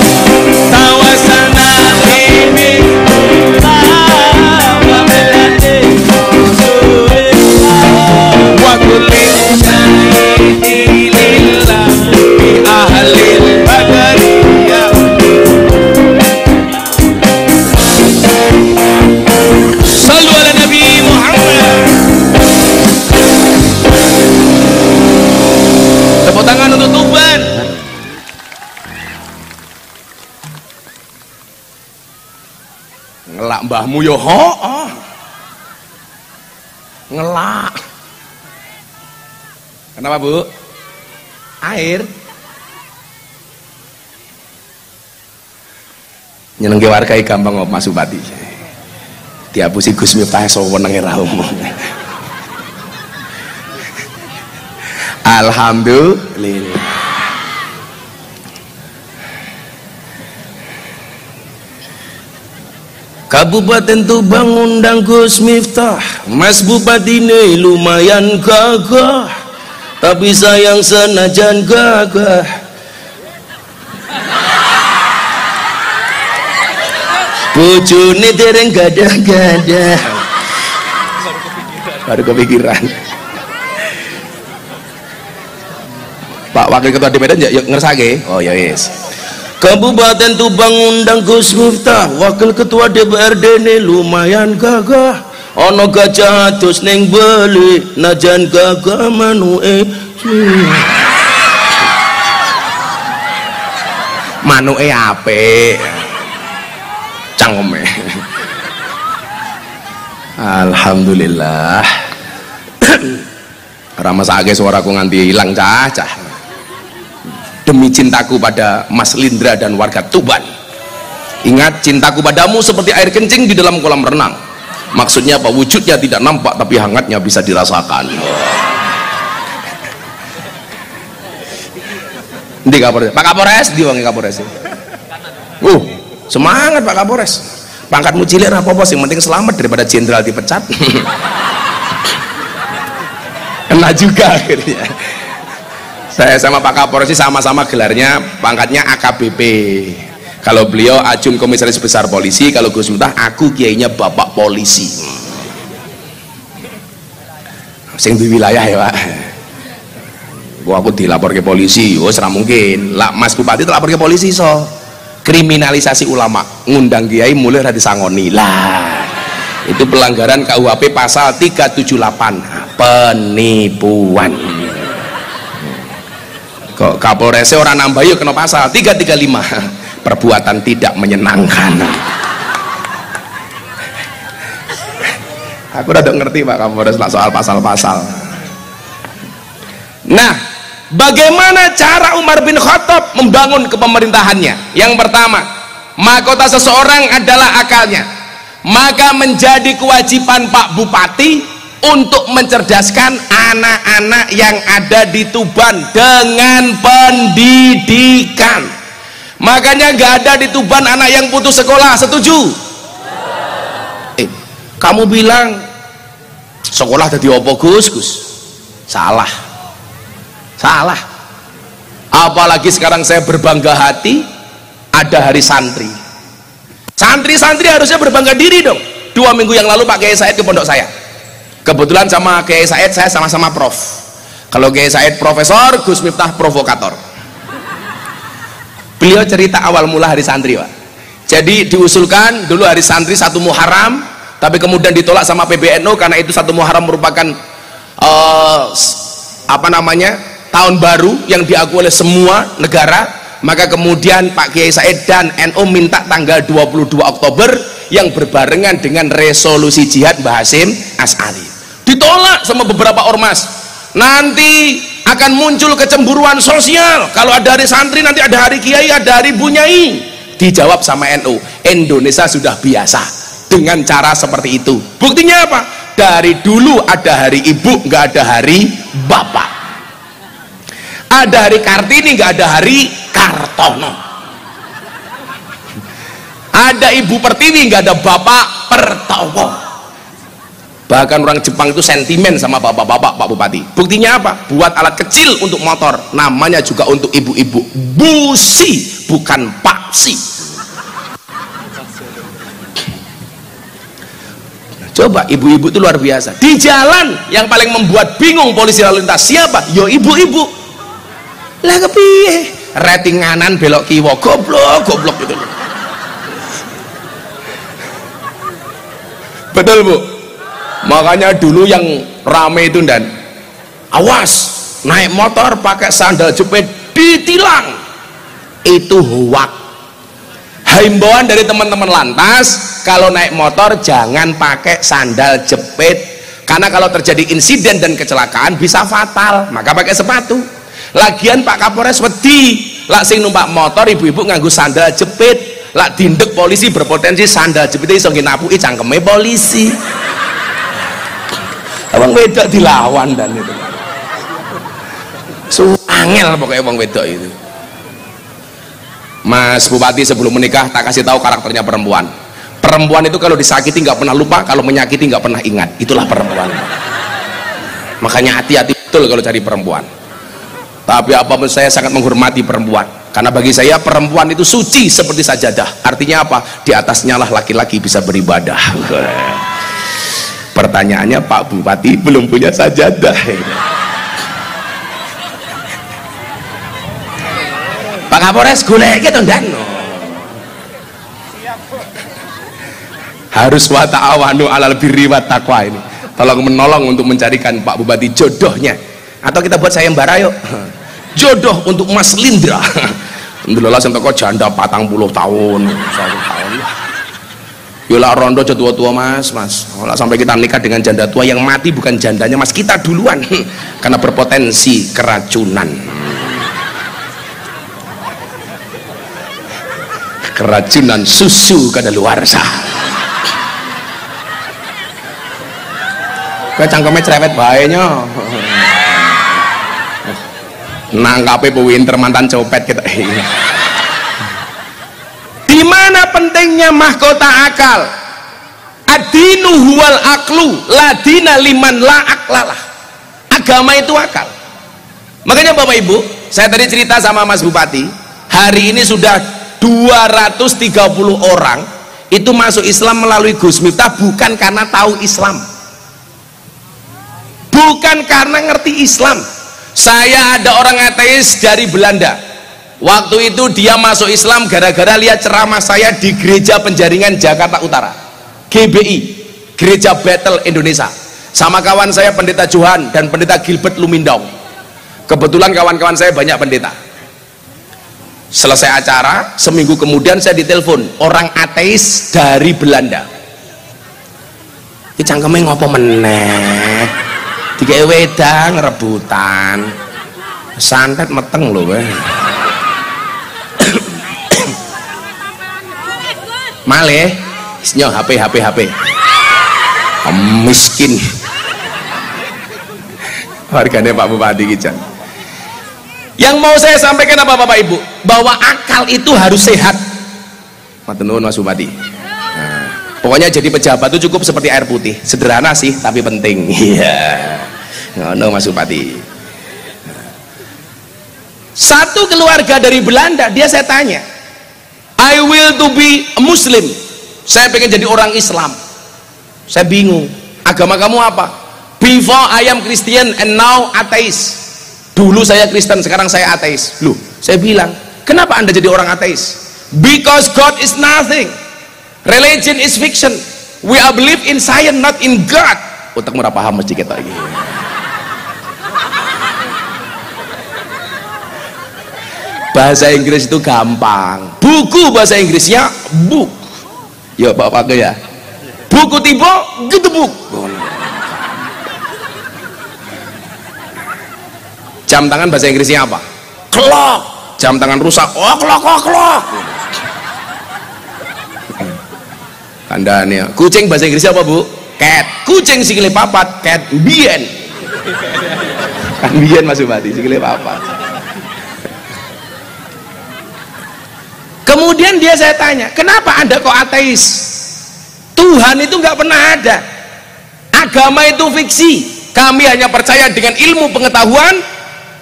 mbahmu yo ho oh. ngelak. Kenapa bu? Air. Nyenengke warga gampang kok Mas Bupati. Dihapusi Gus Miftah sewenenge ra umum. Alhamdulillah Kabupaten Tuban undang Gus Miftah. Mas Bupati ini lumayan gagah. Tapi sayang senajan gagah. Bojone dereng gadah-gadah. Baru kepikiran. Pak Wakil Ketua DPR ya, ya ngersake? Oh ya yes Kabupaten Tuban undang Gus Miftah. Wakil Ketua DPRD ini lumayan gagah. Ono gajah atus neng beli najan gagah manue manue ape cangome Alhamdulillah. Ramasake suaraku nganti hilang cah cah demi cintaku pada Mas Lindra dan warga Tuban. Ingat cintaku padamu seperti air kencing di dalam kolam renang. Maksudnya apa? Wujudnya tidak nampak tapi hangatnya bisa dirasakan. Di Kapolres. Pak Kapolres? Di wangi Kapolres. Uh semangat Pak Kapolres. Pangkat mucilir apa bos yang penting selamat daripada jenderal dipecat. Kena juga akhirnya saya sama Pak Kapolres sama-sama gelarnya pangkatnya AKBP kalau beliau ajun komisaris besar polisi kalau Gus Miftah aku kiainya bapak polisi. Sing di wilayah ya Pak. Wah, aku dilapor ke polisi, oh serah mungkin. Lah Mas Bupati itu lapor ke polisi so. Kriminalisasi ulama. Ngundang kiai mulai dari sangoni lah itu pelanggaran KUHP pasal 378 penipuan kok kapolresnya orang nambah? Yuk kena pasal. 335 perbuatan tidak menyenangkan. Aku udah ngerti pak kapolres lah soal pasal-pasal. Nah bagaimana cara Umar bin Khattab membangun kepemerintahannya? Yang pertama mahkota seseorang adalah akalnya. Maka menjadi kewajiban Pak Bupati untuk mencerdaskan anak-anak yang ada di Tuban dengan pendidikan. Makanya nggak ada di Tuban anak yang putus sekolah setuju? Eh, kamu bilang sekolah jadi opo Gus? Gus salah. Salah. Apalagi sekarang saya berbangga hati ada hari santri. Santri-santri harusnya berbangga diri dong. Dua minggu yang lalu Pak Kiai Said ke pondok saya kebetulan sama Kiai Said saya sama-sama prof. Kalau Kiai Said profesor Gus Miftah provokator. Beliau cerita awal mula hari santri Pak. Jadi diusulkan dulu hari santri satu Muharram tapi kemudian ditolak sama PBNU karena itu satu Muharram merupakan uh, apa namanya tahun baru yang diakui oleh semua negara. Maka kemudian Pak Kiai Said dan NU minta tanggal 22 Oktober yang berbarengan dengan resolusi jihad Mbah Hasim As'ari ditolak sama beberapa ormas. Nanti akan muncul kecemburuan sosial. Kalau ada hari santri nanti ada hari kiai ada hari bunyai dijawab sama NU Indonesia sudah biasa dengan cara seperti itu. Buktinya apa? Dari dulu ada hari ibu nggak ada hari bapak. Ada hari Kartini nggak ada hari Kartono. Ada ibu Pertiwi nggak ada bapak Pertowo bahkan orang Jepang itu sentimen sama bapak-bapak Pak Bupati. Buktinya apa? buat alat kecil untuk motor namanya juga untuk ibu-ibu. Busi bukan paksi. Coba ibu-ibu itu luar biasa. Di jalan yang paling membuat bingung polisi lalu lintas siapa? yo ibu-ibu. Lah kepiye? Ratinganan belok kiwo goblok goblok gitu betul bu makanya dulu yang rame itu dan awas naik motor pakai sandal jepit ditilang. Itu huwak. Himbauan dari teman-teman lantas kalau naik motor jangan pakai sandal jepit. Karena kalau terjadi insiden dan kecelakaan bisa fatal maka pakai sepatu. Lagian Pak Kapolres wedi lah sing numpak motor ibu-ibu nganggu sandal jepit lah dindek polisi berpotensi sandal jepit iso napuki cangkeme polisi abang wedok dilawan dan itu. So angel pokoknya abang wedok itu. Mas Bupati sebelum menikah tak kasih tahu karakternya perempuan. Perempuan itu kalau disakiti nggak pernah lupa kalau menyakiti nggak pernah ingat. Itulah perempuan. Makanya hati-hati betul kalau cari perempuan. Tapi apa pun saya sangat menghormati perempuan. Karena bagi saya perempuan itu suci seperti sajadah. Artinya apa? Di atasnya lah laki-laki bisa beribadah pertanyaannya Pak Bupati belum punya sajadah. Pak Kapolres golek gitu dan harus wa ta'awanu alal birri wa taqwa ini. Tolong menolong untuk mencarikan Pak Bupati jodohnya. Atau kita buat sayembara yuk. Jodoh untuk Mas Lindra. Alhamdulillah sing teko janda patang puluh tahun. Satu tahun Yola rondo tua tua mas mas. Olah sampai kita nikah dengan janda tua yang mati bukan jandanya mas. Kita duluan. Karena berpotensi keracunan. Keracunan susu kada luar sah. Kau cangkeme cerewet bahayanya nangkape pewinter mantan copet kita. Di mana pentingnya mahkota akal? Adinu huwal aklu ladina liman la aklalah agama itu akal. Makanya bapak ibu saya tadi cerita sama mas bupati hari ini sudah 230 orang itu masuk Islam melalui Gus Miftah bukan karena tahu Islam. Bukan karena ngerti Islam. Saya ada orang ateis dari Belanda waktu itu dia masuk Islam gara-gara lihat ceramah saya di gereja penjaringan Jakarta Utara. GBI Gereja Battle Indonesia. Sama kawan saya pendeta Johan dan pendeta Gilbert Lumindong. Kebetulan kawan-kawan saya banyak pendeta. Selesai acara seminggu kemudian saya ditelepon orang ateis dari Belanda. Ini cangkemnya ngopo meneh? Tiga wedang rebutan. Santet meteng loh weh malih. Nyo HP HP HP miskin. Harganya Pak Bupati Kijan yang mau saya sampaikan apa Bapak Ibu? Bahwa akal itu harus sehat. Matenun Mas Bupati. Pokoknya jadi pejabat itu cukup seperti air putih. Sederhana sih tapi penting. Iya. Ngono Mas Bupati. Satu keluarga dari Belanda dia saya tanya I will to be a Muslim. Saya pengen jadi orang Islam. Saya bingung. Agama kamu apa? Before I am Christian and now atheist. Dulu saya Kristen sekarang saya ateis loh saya bilang kenapa anda jadi orang ateis because God is nothing. Religion is fiction. We are believe in science not in God. Otak murah paham mesti kita lagi bahasa Inggris itu gampang. Buku bahasa Inggrisnya book. Ya bapak ya. Buku tiba gitu buk jam tangan bahasa Inggrisnya apa? Clock jam tangan rusak. Oh clock oh clock kandanya kucing bahasa Inggrisnya apa bu? Cat. Kucing sikile papat cat. Bien kan bien mas Bupati sikile papat kemudian dia saya tanya kenapa anda kok ateis? Tuhan itu nggak pernah ada. Agama itu fiksi. Kami hanya percaya dengan ilmu pengetahuan.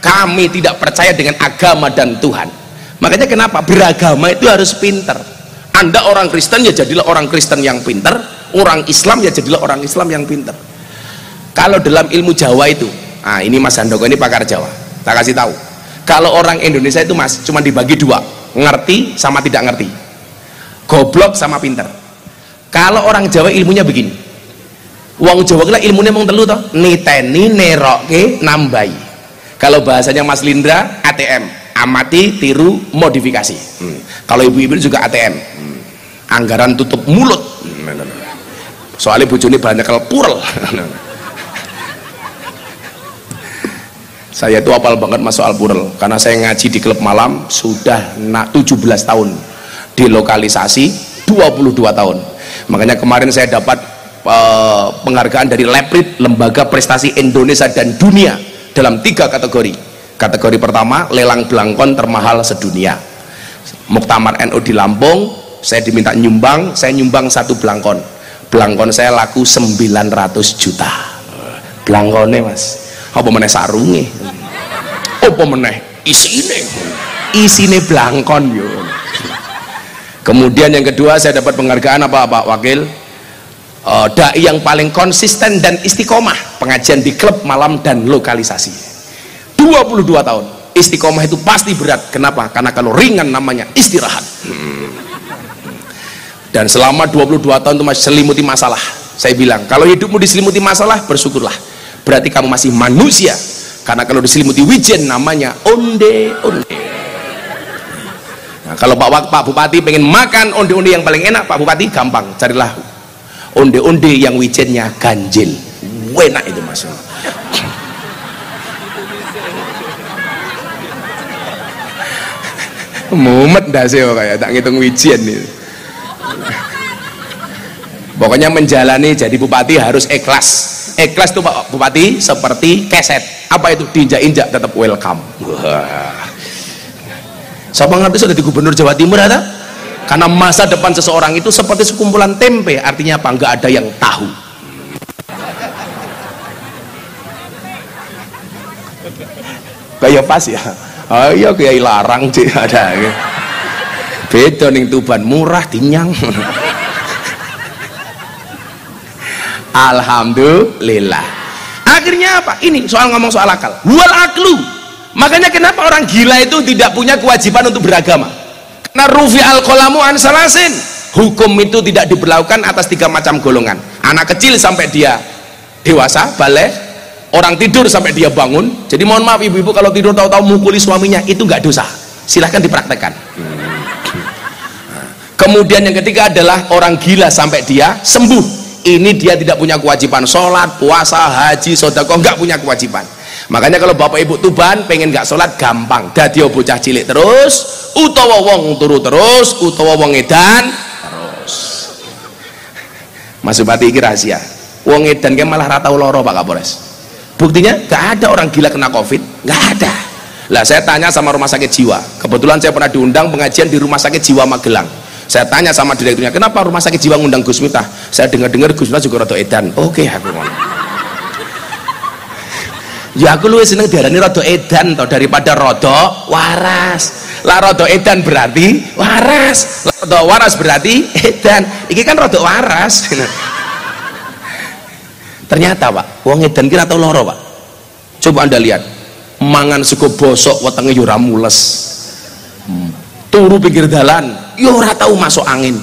Kami tidak percaya dengan agama dan Tuhan. Makanya kenapa? Beragama itu harus pinter. Anda orang Kristen ya jadilah orang Kristen yang pinter. Orang Islam ya jadilah orang Islam yang pinter. Kalau dalam ilmu Jawa itu ah ini Mas Handoko ini pakar Jawa. Tak kasih tahu. Kalau orang Indonesia itu mas cuma dibagi dua ngerti sama tidak ngerti. Goblok sama pinter. Kalau orang Jawa ilmunya begini. Uang Jawa kira ilmunya mau telu toh niteni neroke nambai kalau bahasanya Mas Lindra ATM amati tiru modifikasi. Hmm. kalau ibu-ibu juga ATM anggaran tutup mulut. Soalnya bujuni banyak kalau purel saya itu apal banget mas soal purel karena saya ngaji di klub malam sudah 17 tahun. Dilokalisasi 22 tahun. Makanya kemarin saya dapat uh, penghargaan dari Leprit Lembaga Prestasi Indonesia dan Dunia dalam tiga kategori. Kategori pertama lelang belangkon termahal sedunia. Muktamar NU di Lampung saya diminta nyumbang saya nyumbang satu belangkon belangkon saya laku 900 juta. Belangkonnya mas apa meneh sarunge? Apa meneh isine? Isine belangkon yo. Kemudian yang kedua saya dapat penghargaan apa Pak Wakil? Uh, dai yang paling konsisten dan istiqomah pengajian di klub malam dan lokalisasi. 22 tahun istiqomah itu pasti berat. Kenapa? karena kalau ringan namanya istirahat. Hmm. dan selama 22 tahun itu masih selimuti masalah. Saya bilang kalau hidupmu diselimuti masalah bersyukurlah berarti kamu masih manusia. Karena kalau diselimuti wijen namanya onde onde. Nah, kalau Pak, Pak Bupati pengen makan onde-onde yang paling enak Pak Bupati gampang carilah onde-onde yang wijennya ganjil. Enak itu mas. Mumet dah sih kayak tak ngitung wijen nih pokoknya menjalani jadi bupati harus ikhlas ikhlas tuh Pak Bupati seperti keset. Apa itu? Diinjak-injak tetap welcome. Wah. Siapa ngerti sudah di gubernur Jawa Timur ada? Karena masa depan seseorang itu seperti sekumpulan tempe. Artinya apa? Nggak ada yang tahu. Kayak pas ya? Oh iya kayak larang sih ada. Beda nih tuban murah tinyang Alhamdulillah. Akhirnya apa? ini soal ngomong soal akal. Wal aklu. Makanya kenapa orang gila itu tidak punya kewajiban untuk beragama? Karena rufi al kolamu ansalasin hukum itu tidak diberlakukan atas tiga macam golongan. Anak kecil sampai dia dewasa balik. Orang tidur sampai dia bangun. Jadi mohon maaf ibu-ibu kalau tidur tahu-tahu mukuli suaminya itu nggak dosa. Silahkan dipraktekkan. Kemudian yang ketiga adalah orang gila sampai dia sembuh ini dia tidak punya kewajiban sholat, puasa, haji, sodako nggak punya kewajiban. Makanya kalau bapak ibu tuban pengen nggak sholat gampang. Dadio bocah cilik terus utawa wong turu terus utawa wong edan terus. Mas Bupati ini rahasia. Wong edan kan malah rata loro Pak Kapolres. Buktinya gak ada orang gila kena covid gak ada. Lah saya tanya sama rumah sakit jiwa. Kebetulan saya pernah diundang pengajian di rumah sakit jiwa Magelang saya tanya sama direkturnya kenapa rumah sakit jiwa ngundang Gus Miftah? Saya dengar-dengar Gus Miftah juga rada edan. Oke. Okay, aku ngomong. Ya aku lu seneng diarani rada edan toh daripada rada waras. Lah rada edan berarti waras. Rada waras berarti edan. Ini kan rada waras. Ternyata pak wong edan kira tau loro pak. Coba anda lihat. Mangan sego bosok wetenge yo mules. Hmm. turu pinggir dalan yo ora tahu masuk angin.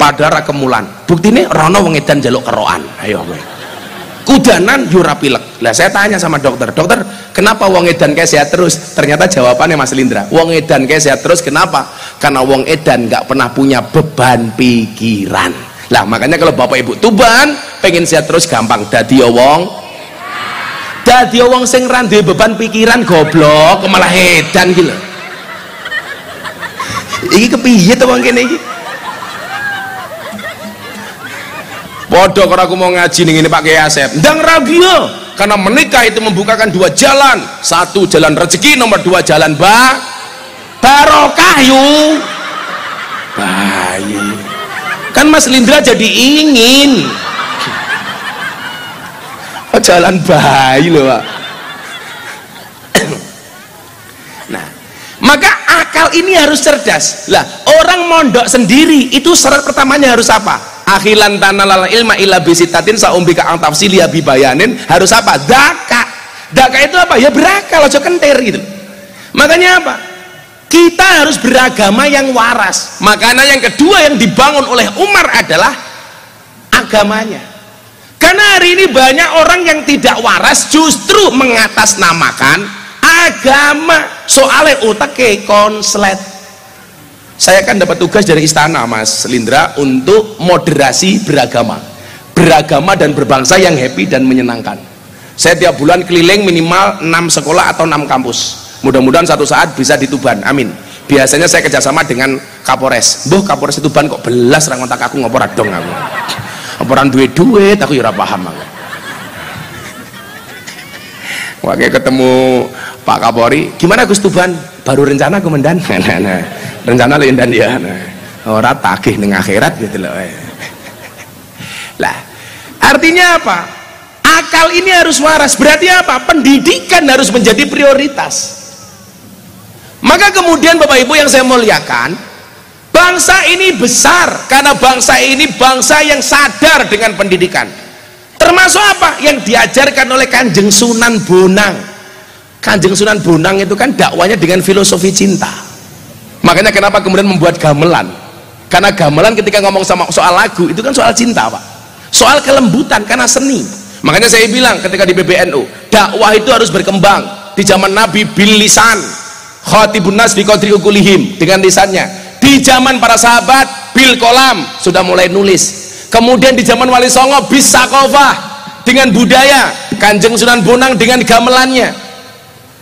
Pada ra kemulan. Ini rono wong edan jaluk keroan ayo gue kudanan yo ora pilek. Lah saya tanya sama dokter dokter kenapa wong edan kayak sehat terus? Ternyata jawabannya Mas Lindra wong edan kayak sehat terus kenapa? Karena wong edan nggak pernah punya beban pikiran. Lah makanya kalau bapak ibu tuban pengen sehat terus gampang. Dadi wong. Dadi wong sing randu beban pikiran goblok malah edan gitu iki kepiye to wong kene Bodoh kalau aku mau ngaji nih ini pakai Asep. Ndang radio karena menikah itu membukakan dua jalan. Satu jalan rezeki nomor dua jalan ba barokah yuk bayi. Kan Mas Lindra jadi ingin. Oh, jalan bayi loh Pak. Nah maka akal ini harus cerdas. Lah orang mondok sendiri itu syarat pertamanya harus apa? Akhilan tanalal ilma illa bisitatin saumbika ang tafsili bibayanin harus apa? Daka. Daka itu apa? Ya berakal aja kentir gitu. Makanya apa? Kita harus beragama yang waras. Makanya yang kedua yang dibangun oleh Umar adalah agamanya. Karena hari ini banyak orang yang tidak waras justru mengatasnamakan agama. Soalnya ke konslet. Saya kan dapat tugas dari istana mas Lindra untuk moderasi beragama. Beragama dan berbangsa yang happy dan menyenangkan. Saya tiap bulan keliling minimal 6 sekolah atau 6 kampus. Mudah-mudahan satu saat bisa dituban. Amin. Biasanya saya kerjasama dengan Kapolres. Boh Kapolres itu ban kok belas orang otak aku ngopor dong aku? Ngoporan duit duit aku ya paham aku. Wakil ketemu Pak Kapolri, gimana Gus Tuban? Baru rencana komandan. Nah, nah, rencana lindan ya. Nah, orang tagih neng akhirat gitu loh. Lah, artinya apa? Akal ini harus waras. Berarti apa? Pendidikan harus menjadi prioritas. Maka kemudian Bapak Ibu yang saya muliakan, bangsa ini besar karena bangsa ini bangsa yang sadar dengan pendidikan termasuk apa yang diajarkan oleh kanjeng Sunan Bonang kanjeng Sunan Bonang itu kan dakwanya dengan filosofi cinta. Makanya kenapa kemudian membuat gamelan? Karena gamelan ketika ngomong sama soal lagu itu kan soal cinta pak. Soal kelembutan karena seni. Makanya saya bilang ketika di PBNU dakwah itu harus berkembang. Di zaman Nabi bil lisan khatibun nas bi ukulihim dengan lisannya. Di zaman para sahabat bil kolam sudah mulai nulis. Kemudian di zaman Wali Songo bisa dengan budaya. Kanjeng Sunan Bonang dengan gamelannya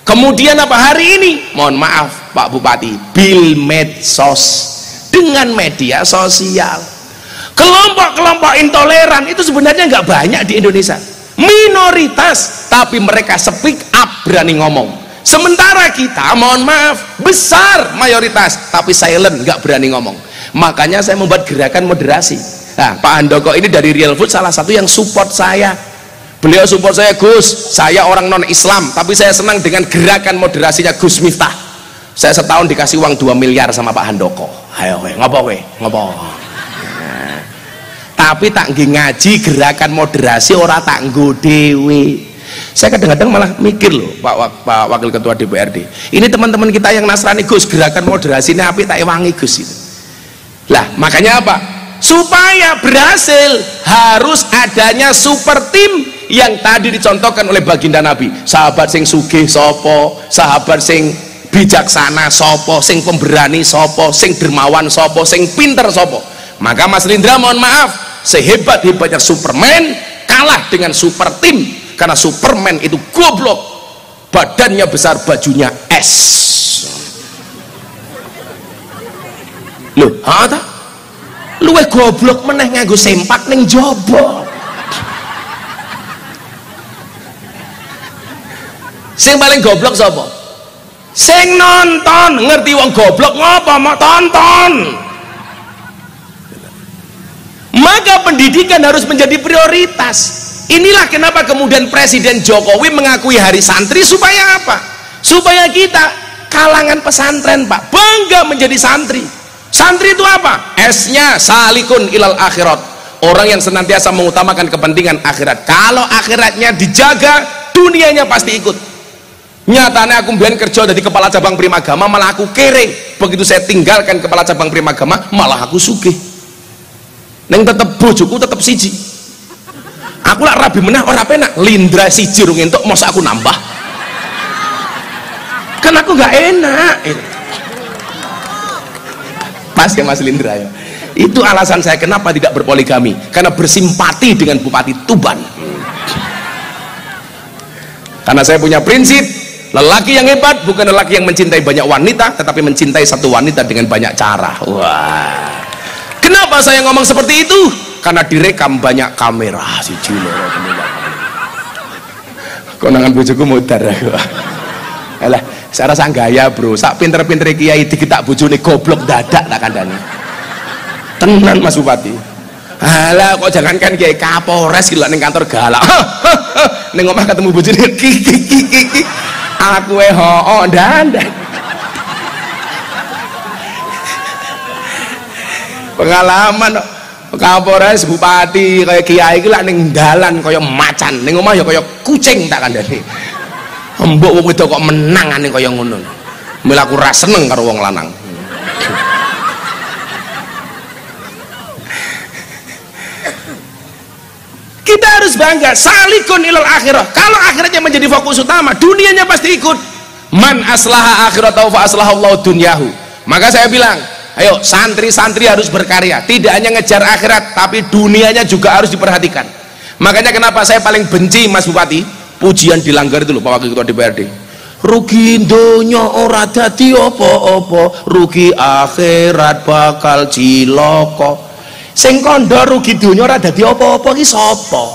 kemudian apa? Hari ini mohon maaf Pak Bupati bil medsos dengan media sosial. Kelompok-kelompok intoleran itu sebenarnya nggak banyak di Indonesia. Minoritas tapi mereka speak up berani ngomong. Sementara kita mohon maaf besar mayoritas tapi silent nggak berani ngomong. Makanya saya membuat gerakan moderasi. Nah, Pak Handoko ini dari Real Food salah satu yang support saya. Beliau support saya, Gus. Saya orang non Islam, tapi saya senang dengan gerakan moderasinya Gus Miftah. Saya setahun dikasih uang 2 miliar sama Pak Handoko. Ayo, we, ngopo we, ngopo. Nah, tapi tak ngaji gerakan moderasi orang tak dewe. Saya kadang-kadang malah mikir loh Pak, Pak Wakil Ketua DPRD. Ini teman-teman kita yang Nasrani Gus, gerakan moderasi ini api tak ewangi Gus itu. Lah, makanya apa? supaya berhasil harus adanya super tim yang tadi dicontohkan oleh baginda Nabi sahabat sing sugih sopo sahabat sing bijaksana sopo sing pemberani sopo sing dermawan sopo sing pinter sopo maka Mas Lindra mohon maaf sehebat-hebatnya Superman kalah dengan super tim karena Superman itu goblok. Badannya besar bajunya es. Loh ada luwe goblok meneh nganggo sempak ning jaba sing paling goblok sapa? Sing nonton. Ngerti wong goblok ngapa mau tonton. Maka pendidikan harus menjadi prioritas. Inilah kenapa kemudian Presiden Jokowi mengakui hari santri supaya apa? Supaya kita kalangan pesantren pak bangga menjadi santri. Santri itu apa? S-nya salikun ilal akhirat. Orang yang senantiasa mengutamakan kepentingan akhirat. Kalau akhiratnya dijaga dunianya pasti ikut nyatanya aku biar kerja dari kepala cabang primagama malah aku kere begitu saya tinggalkan kepala cabang primagama malah aku sugih. Neng tetep bojoku tetep siji. Aku lah rabi menah orang penak. Lindra siji rung entuk masa aku nambah. Kan aku gak enak. Pas ya Mas Lindra ya. Itu alasan saya kenapa tidak berpoligami. Karena bersimpati dengan Bupati Tuban. Karena saya punya prinsip lelaki yang hebat bukan lelaki yang mencintai banyak wanita tetapi mencintai satu wanita dengan banyak cara. Wah. Kenapa saya ngomong seperti itu? Karena direkam banyak kamera si Juno. Konangan bujuku mudar Alah, saya rasa gaya bro. Sak pinter-pinter kiai kita bujuni goblok dadak tak kandani tenan mas bupati Alah kok jangankan kiai kapolres gila ning kantor galak. Ning omah ketemu bojone kiki kiki aku eh ho dandan pengalaman kapolres bupati kayak kiai iki lak ning dalan kaya macan. Ning omah ya kaya kucing tak kandani embok wong itu kok menang ane kaya ngono. Mila aku ra seneng karo wong lanang kita harus bangga. Salikun ilal akhirah. Kalau akhirnya menjadi fokus utama dunianya pasti ikut. Man aslaha akhirat fa aslaha Allah dunyahu. Maka saya bilang ayo santri-santri harus berkarya. Tidak hanya ngejar akhirat tapi dunianya juga harus diperhatikan. Makanya kenapa saya paling benci mas bupati pujian dilanggar itu loh Pak Wakil Ketua DPRD rugi donya ora dadi apa-apa. Rugi akhirat bakal cilaka sing kondo rugi donya ora dadi apa-apa ki sapa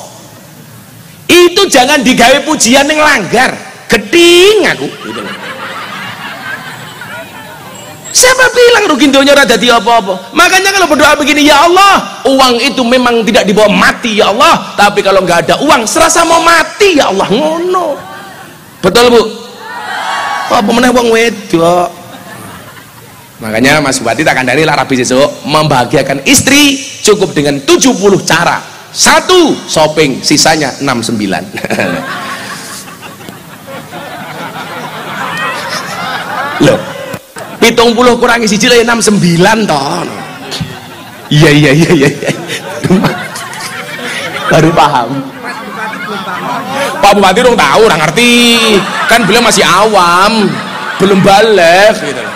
itu jangan digawe pujian yang langgar geting aku gitu. Siapa bilang rugi dunia ora dadi apa-apa? Makanya kalau berdoa begini, ya Allah, uang itu memang tidak dibawa mati ya Allah, tapi kalau nggak ada uang, serasa mau mati ya Allah, ngono. Betul Bu? Apa meneh wong wedok? Makanya Mas Bupati tak kandani lah rabi membahagiakan istri cukup dengan 70 cara. Satu shopping, sisanya 69. Loh, pitung puluh kurangi siji lah enam sembilan ton iya iya iya iya baru paham. Pak Bupati dong tahu orang ngerti. Kan beliau masih awam belum balik gitu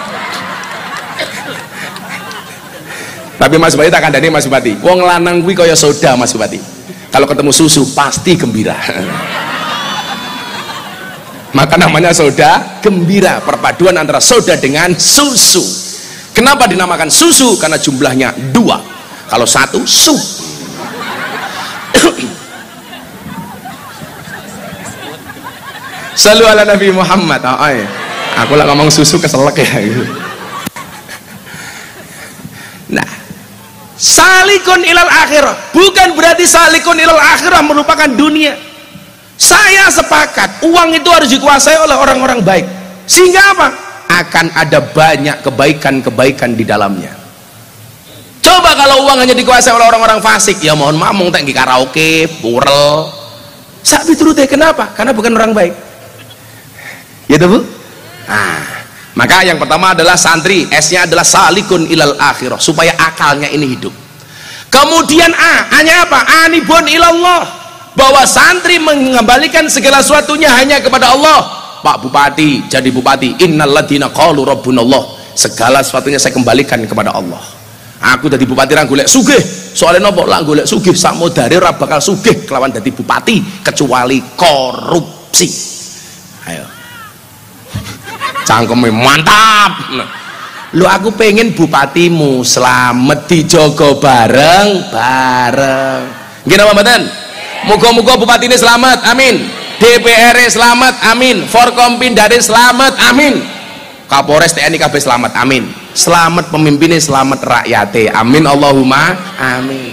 tapi Mas Bupati tak kandani Mas Bupati. Wong lanang gue kaya soda Mas Bupati. Kalau ketemu susu pasti gembira. Maka namanya soda gembira. Perpaduan antara soda dengan susu. Kenapa dinamakan susu? Karena jumlahnya dua. Kalau satu su. Selalu ala Nabi Muhammad. Oh, aku lah ngomong susu keselak ya. nah salikun ilal akhirah bukan berarti salikun ilal akhirah merupakan dunia. Saya sepakat uang itu harus dikuasai oleh orang-orang baik. Sehingga apa? akan ada banyak kebaikan-kebaikan di dalamnya. Coba kalau uang hanya dikuasai oleh orang-orang fasik. Ya mohon maaf mau tinggi karaoke purel. Sabi turute kenapa? karena bukan orang baik. Ya bu? nah maka yang pertama adalah santri S nya adalah salikun ilal akhirah supaya akalnya ini hidup. Kemudian A hanya apa? anibun ilallah. Bahwa santri mengembalikan segala sesuatunya hanya kepada Allah. Pak Bupati jadi Bupati innalladzina qalu rabbunallah. Segala sesuatunya saya kembalikan kepada Allah. Aku jadi Bupati rang golek sugih. Soalnya nopo lah golek sugih sak modare ora bakal sugih kelawan jadi Bupati kecuali korupsi. Ayo cangkeme mantap lu aku pengen bupatimu selamat dijogo bareng bareng gini apa mboten Muga-muga bupati ini selamat, amin. DPR selamat, amin. Forkompindari selamat, amin. Kapolres TNI KB selamat, amin. Selamat pemimpinnya, selamat rakyatnya, amin. Allahumma, amin.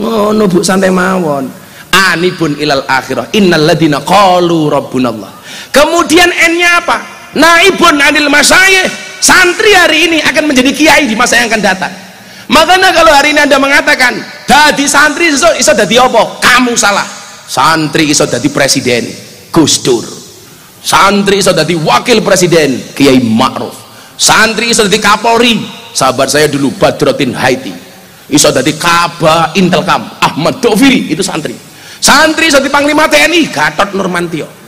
Oh, Bu santai mawon. Anibun ilal akhirah. Innal ladina qalu rabbunallah. Kemudian N-nya apa? Naibun anil masyayikh. Santri hari ini akan menjadi kiai di masa yang akan datang. Makanya kalau hari ini anda mengatakan dadi santri iso iso dadi apa? Kamu salah. Santri iso dadi presiden Gus Dur. Santri iso dadi wakil presiden Kiai Ma'ruf. Santri iso dadi Kapolri sahabat saya dulu Badrotin Haiti. Iso dadi Kaba Intelkam Ahmad Doviri itu santri. Santri iso dadi Panglima TNI Gatot Nurmantio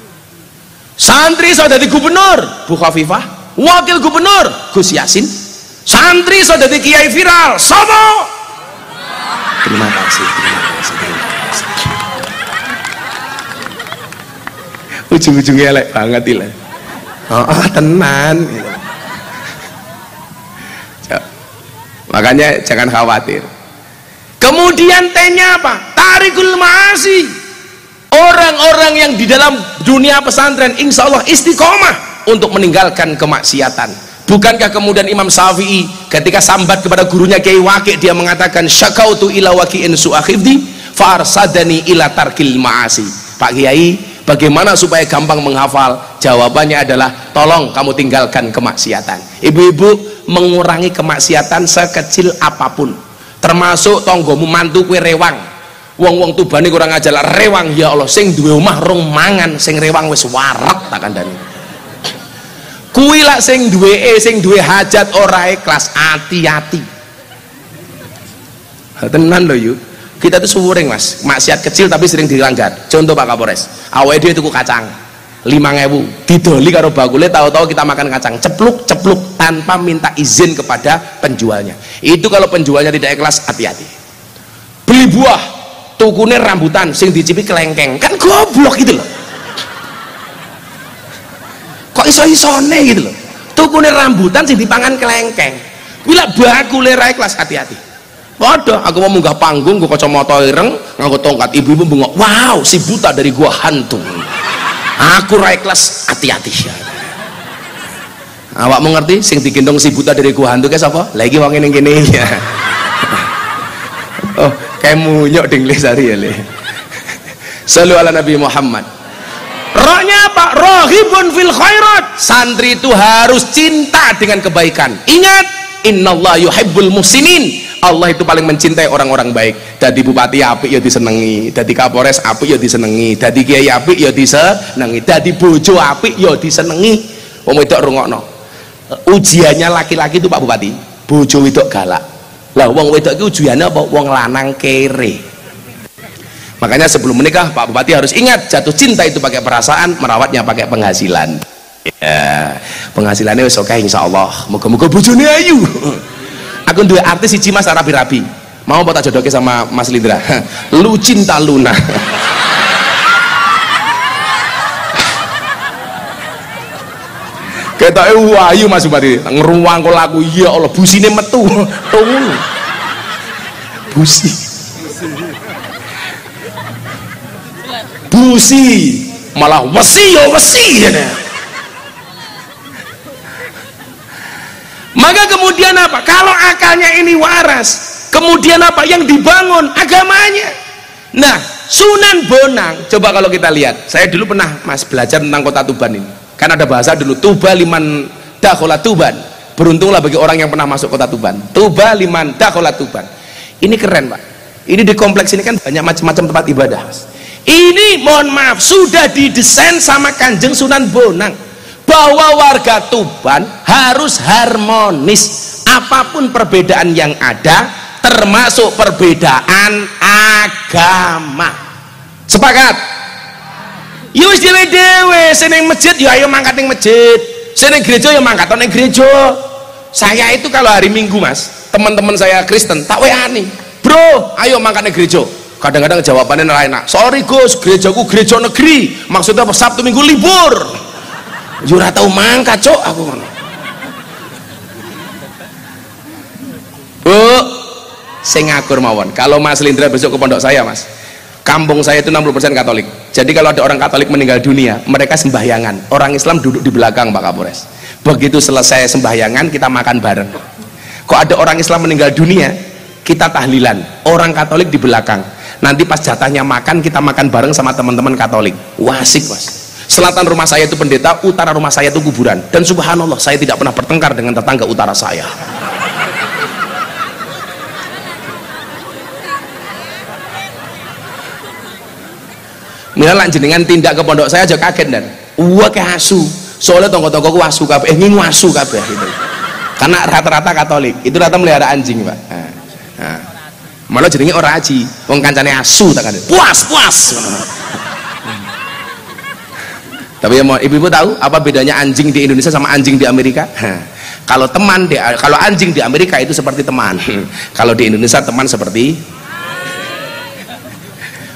santri iso dadi gubernur? Bu Khafifah. Wakil gubernur? Gus Yasin. Santri sudah jadi kiai viral? Sobo terima kasih terima kasih terima kasih. Ujung-ujungnya elek banget ilah oh, oh tenan. Makanya jangan khawatir. Kemudian tanya apa? Tarikul maasi orang-orang yang di dalam dunia pesantren insya Allah istiqomah untuk meninggalkan kemaksiatan Bukankah kemudian Imam Syafi'i ketika sambat kepada gurunya Kiai Waqi dia mengatakan syakautu ila waqi'in su'akhifdi farsadani ila tarkil ma'asi. Pak Kiai, bagaimana supaya gampang menghafal? Jawabannya adalah tolong kamu tinggalkan kemaksiatan. Ibu-ibu mengurangi kemaksiatan sekecil apa pun. Termasuk tonggomu mantu kue rewang. Wong-wong tubane kurang ajar rewang. Ya Allah sing duwe omah rong mangan sing rewang wis warak tak kandhani. Kuwi lak sing duwe e sing duwe hajat ora ikhlas hati-hati tenan lho yuk. Kita tuh suwuring mas. Maksiat kecil tapi sering dilanggar. Contoh Pak Kapolres. Awalnya dia tuku kacang lima ngewu didoli karo bakule tahu-tahu kita makan kacang. Cepluk cepluk tanpa minta izin kepada penjualnya. Itu kalau penjualnya tidak ikhlas hati-hati. Beli buah tukune rambutan sing dicipi kelengkeng kan goblok gitu loh kok iso-isone gitu loh tukune rambutan sing dipangan kelengkeng kuwi lak bakule ra kelas hati-hati Waduh, aku mau munggah panggung, gue kacamata ireng, nganggo tongkat, ibu-ibu bengok, wow, si buta dari gua hantu. Aku rai kelas hati-hati. Awak mengerti? Sing digendong si buta dari gua hantu kayak siapa? Lagi wong ini gini oh, kayak munyok ding sari ya le. Salu ala Nabi Muhammad. Rohnya apa? Rohibun fil khairat. Santri itu harus cinta dengan kebaikan. Ingat, innallaha yuhibbul muslimin Allah itu paling mencintai orang-orang baik Jadi bupati apik ya disenengi Jadi kapolres apik ya disenengi Jadi kiai apik ya disenengi Jadi bojo apik ya disenengi wong wedok rungokno ujiannya laki-laki itu Pak Bupati bojo wedok galak lah wong wedok itu ujiannya apa? Wong lanang kere. Makanya sebelum menikah Pak Bupati harus ingat jatuh cinta itu pakai perasaan merawatnya pakai penghasilan. Ya penghasilannya wis oke insyaallah. Moga-moga bojone ayu. Aku dua artis si Mas rapi-rapi. Mau tak jodohke sama Mas Lindra? Lu cinta Luna kita ayu Mas Bupati. Ngeruang kok laku ya Allah busine metu. Tung. Busi. Busi. Malah wesi ya wesi ya maka kemudian apa? Kalau akalnya ini waras kemudian apa? Yang dibangun agamanya. Nah Sunan Bonang coba kalau kita lihat. Saya dulu pernah mas belajar tentang kota Tuban ini kan ada bahasa dulu Tuba liman dakhola Tuban. Beruntunglah bagi orang yang pernah masuk kota Tuban. Tuba liman dakhola Tuban. Ini keren pak. Ini di kompleks ini kan banyak macam-macam tempat ibadah ini mohon maaf sudah didesain sama kanjeng Sunan Bonang. Bahwa warga Tuban harus harmonis. Apa pun perbedaan yang ada termasuk perbedaan agama. Sepakat ya wis dhewe dhewe seneng masjid ya ayo mangkat ning masjid. Seneng gereja ya mangkat ning gereja. Saya itu kalau hari minggu mas teman-teman saya Kristen tak weani. Bro ayo mangkat ning gereja. Kadang-kadang jawabannya enak sorry Gus gerejaku gereja negeri. Maksudnya Sabtu minggu libur. Jura tahu mangkat cok aku Bu saya ngakur mawon. Kalau Mas Lindra besok ke pondok saya Mas kampung saya itu 60% Katolik. Jadi kalau ada orang Katolik meninggal dunia mereka sembahyangan. Orang Islam duduk di belakang Pak Kapolres. Begitu selesai sembahyangan kita makan bareng. Kok ada orang Islam meninggal dunia? Kita tahlilan. Orang Katolik di belakang. Nanti pas jatahnya makan kita makan bareng sama teman-teman Katolik. Wasik mas. Selatan rumah saya itu pendeta utara rumah saya itu kuburan. Dan subhanallah saya tidak pernah bertengkar dengan tetangga utara saya Mila jenengan tindak ke pondok saya aja kaget dan. Wah kayak asu. Soalnya tonggo-tonggo ku asu kabeh. Eh ngingu asu kabeh gitu. Karena rata-rata katolik. Itu rata melihara anjing pak. Nah, nah. malah jenenge orang aji. Wong kancane asu tak kan puas puas. Tapi ya ibu-ibu tahu apa bedanya anjing di Indonesia sama anjing di Amerika? Kalau teman di, kalau anjing di Amerika itu seperti teman. Kalau di Indonesia teman seperti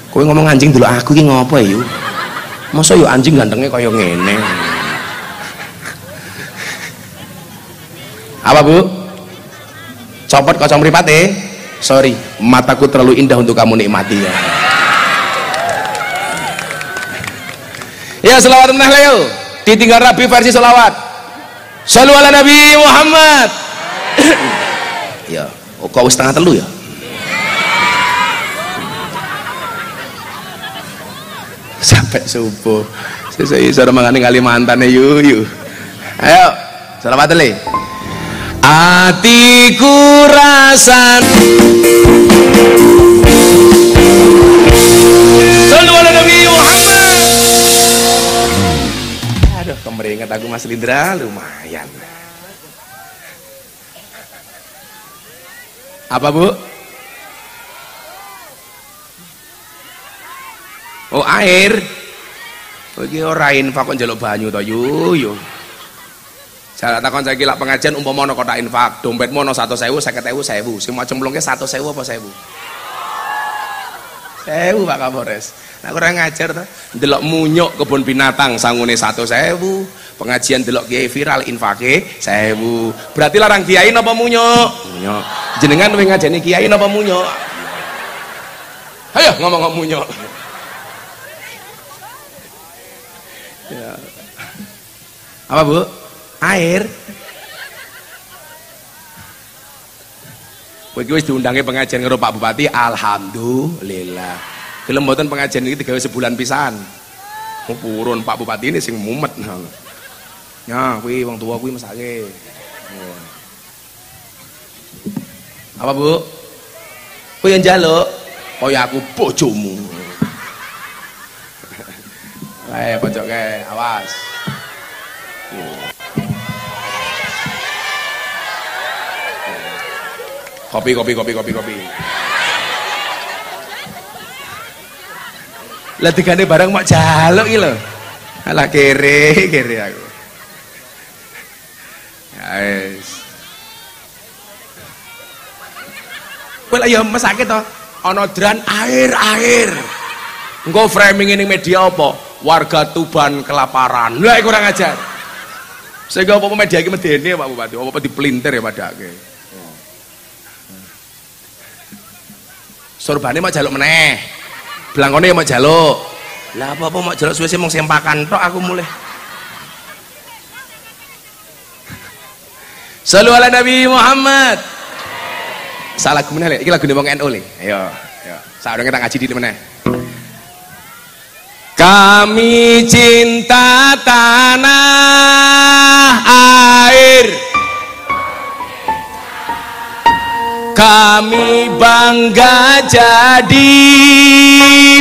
kowe ngomong anjing dulu aku ini ngopo ya masa yuk anjing gantengnya kaya ngene. Apa bu? Copot kocong mripate sorry mataku terlalu indah untuk kamu nikmati ya. Ya selawat menah leo. Ditinggal Rabi versi selawat. Salu ala Nabi Muhammad. Ya kau setengah telu ya sampai subuh. Saya sudah mengani Kalimantan yuk yuk ayo selamat le atiku rasan. Muhammad aduh kemeringat aku Mas Lindra? Lumayan. Apa bu Oh air. Oh iki ora infak kok njaluk banyu to yu yu. Saya takon saiki lak pengajian umpama ana kotak infak, dompetmu ana 100.000, 50.000, 1000. Sing mau cemplungke 100.000 apa 1000? 1000 Pak Kapolres. Nah kurang ngajar to. Ndelok munyuk kebun binatang sangune 100.000, pengajian delok kiai viral infake sewu berarti larang kiai napa munyo munyo jenengan wing ngajeni kiai napa munyo ayo ngomong ngomong munyo apa bu air Kowe wis diundangi pengajian karo Pak Bupati, alhamdulillah. Gelem mboten pengajian iki digawe sebulan pisan. Purun Pak Bupati ini sing mumet. Ya, kuwi wong tua kuwi mesake. Apa, Bu? Kowe yang njaluk kaya aku bojomu. Ayo pojoke, awas. Kopi, kopi, kopi, kopi, kopi. Lah digane barang mak jaluk iki lho. Alah kere, kere aku. Guys. Kowe ya mesake to, ana dran air-air. Engko framing ini media apa? Warga Tuban kelaparan. Lah kurang ajar. Sehingga apa media iki medeni Pak Bupati, apa dipelintir ya padake. Surbane mau jaluk meneh. Blangkone mau jaluk. Lah apa-apa mau jaluk suwe mau sempakan tok aku mulai. Salu ala Nabi Muhammad. Salah lagu meneh iki lagu wong NU le. Ayo, ayo. Saurenge kita ngaji di meneh. Kami cinta tanah air. Kami bangga jadi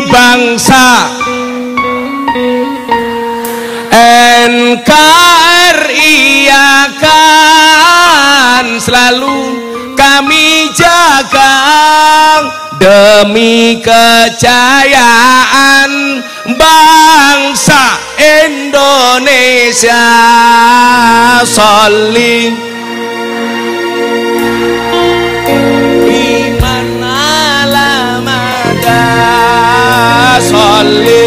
bangsa. NKRI akan selalu kami jaga demi kejayaan bangsa Indonesia saling salli iman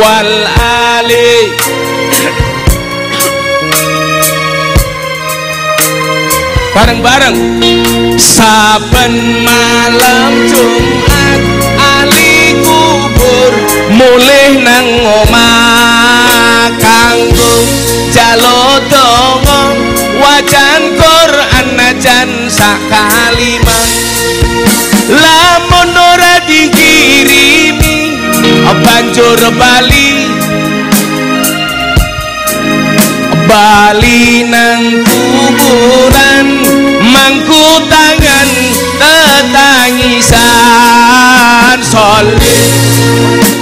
wal ali. Bareng-bareng. Saben malam Jumat mulih nang omah kanggo jalo donga wajan Quran najan sak kalimat lamun banjur bali. Bali nang kuburan mangku tangan tetangisan. Solid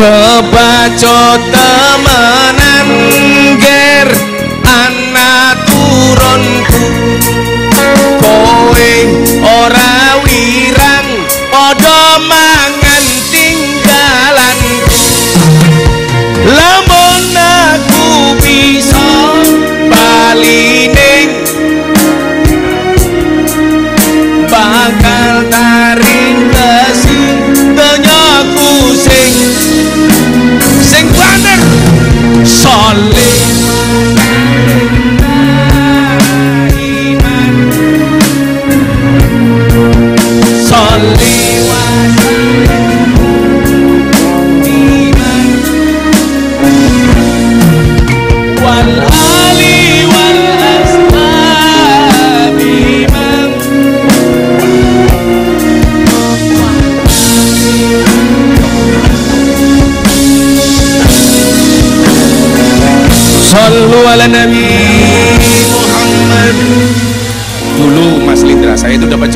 kebaca temenan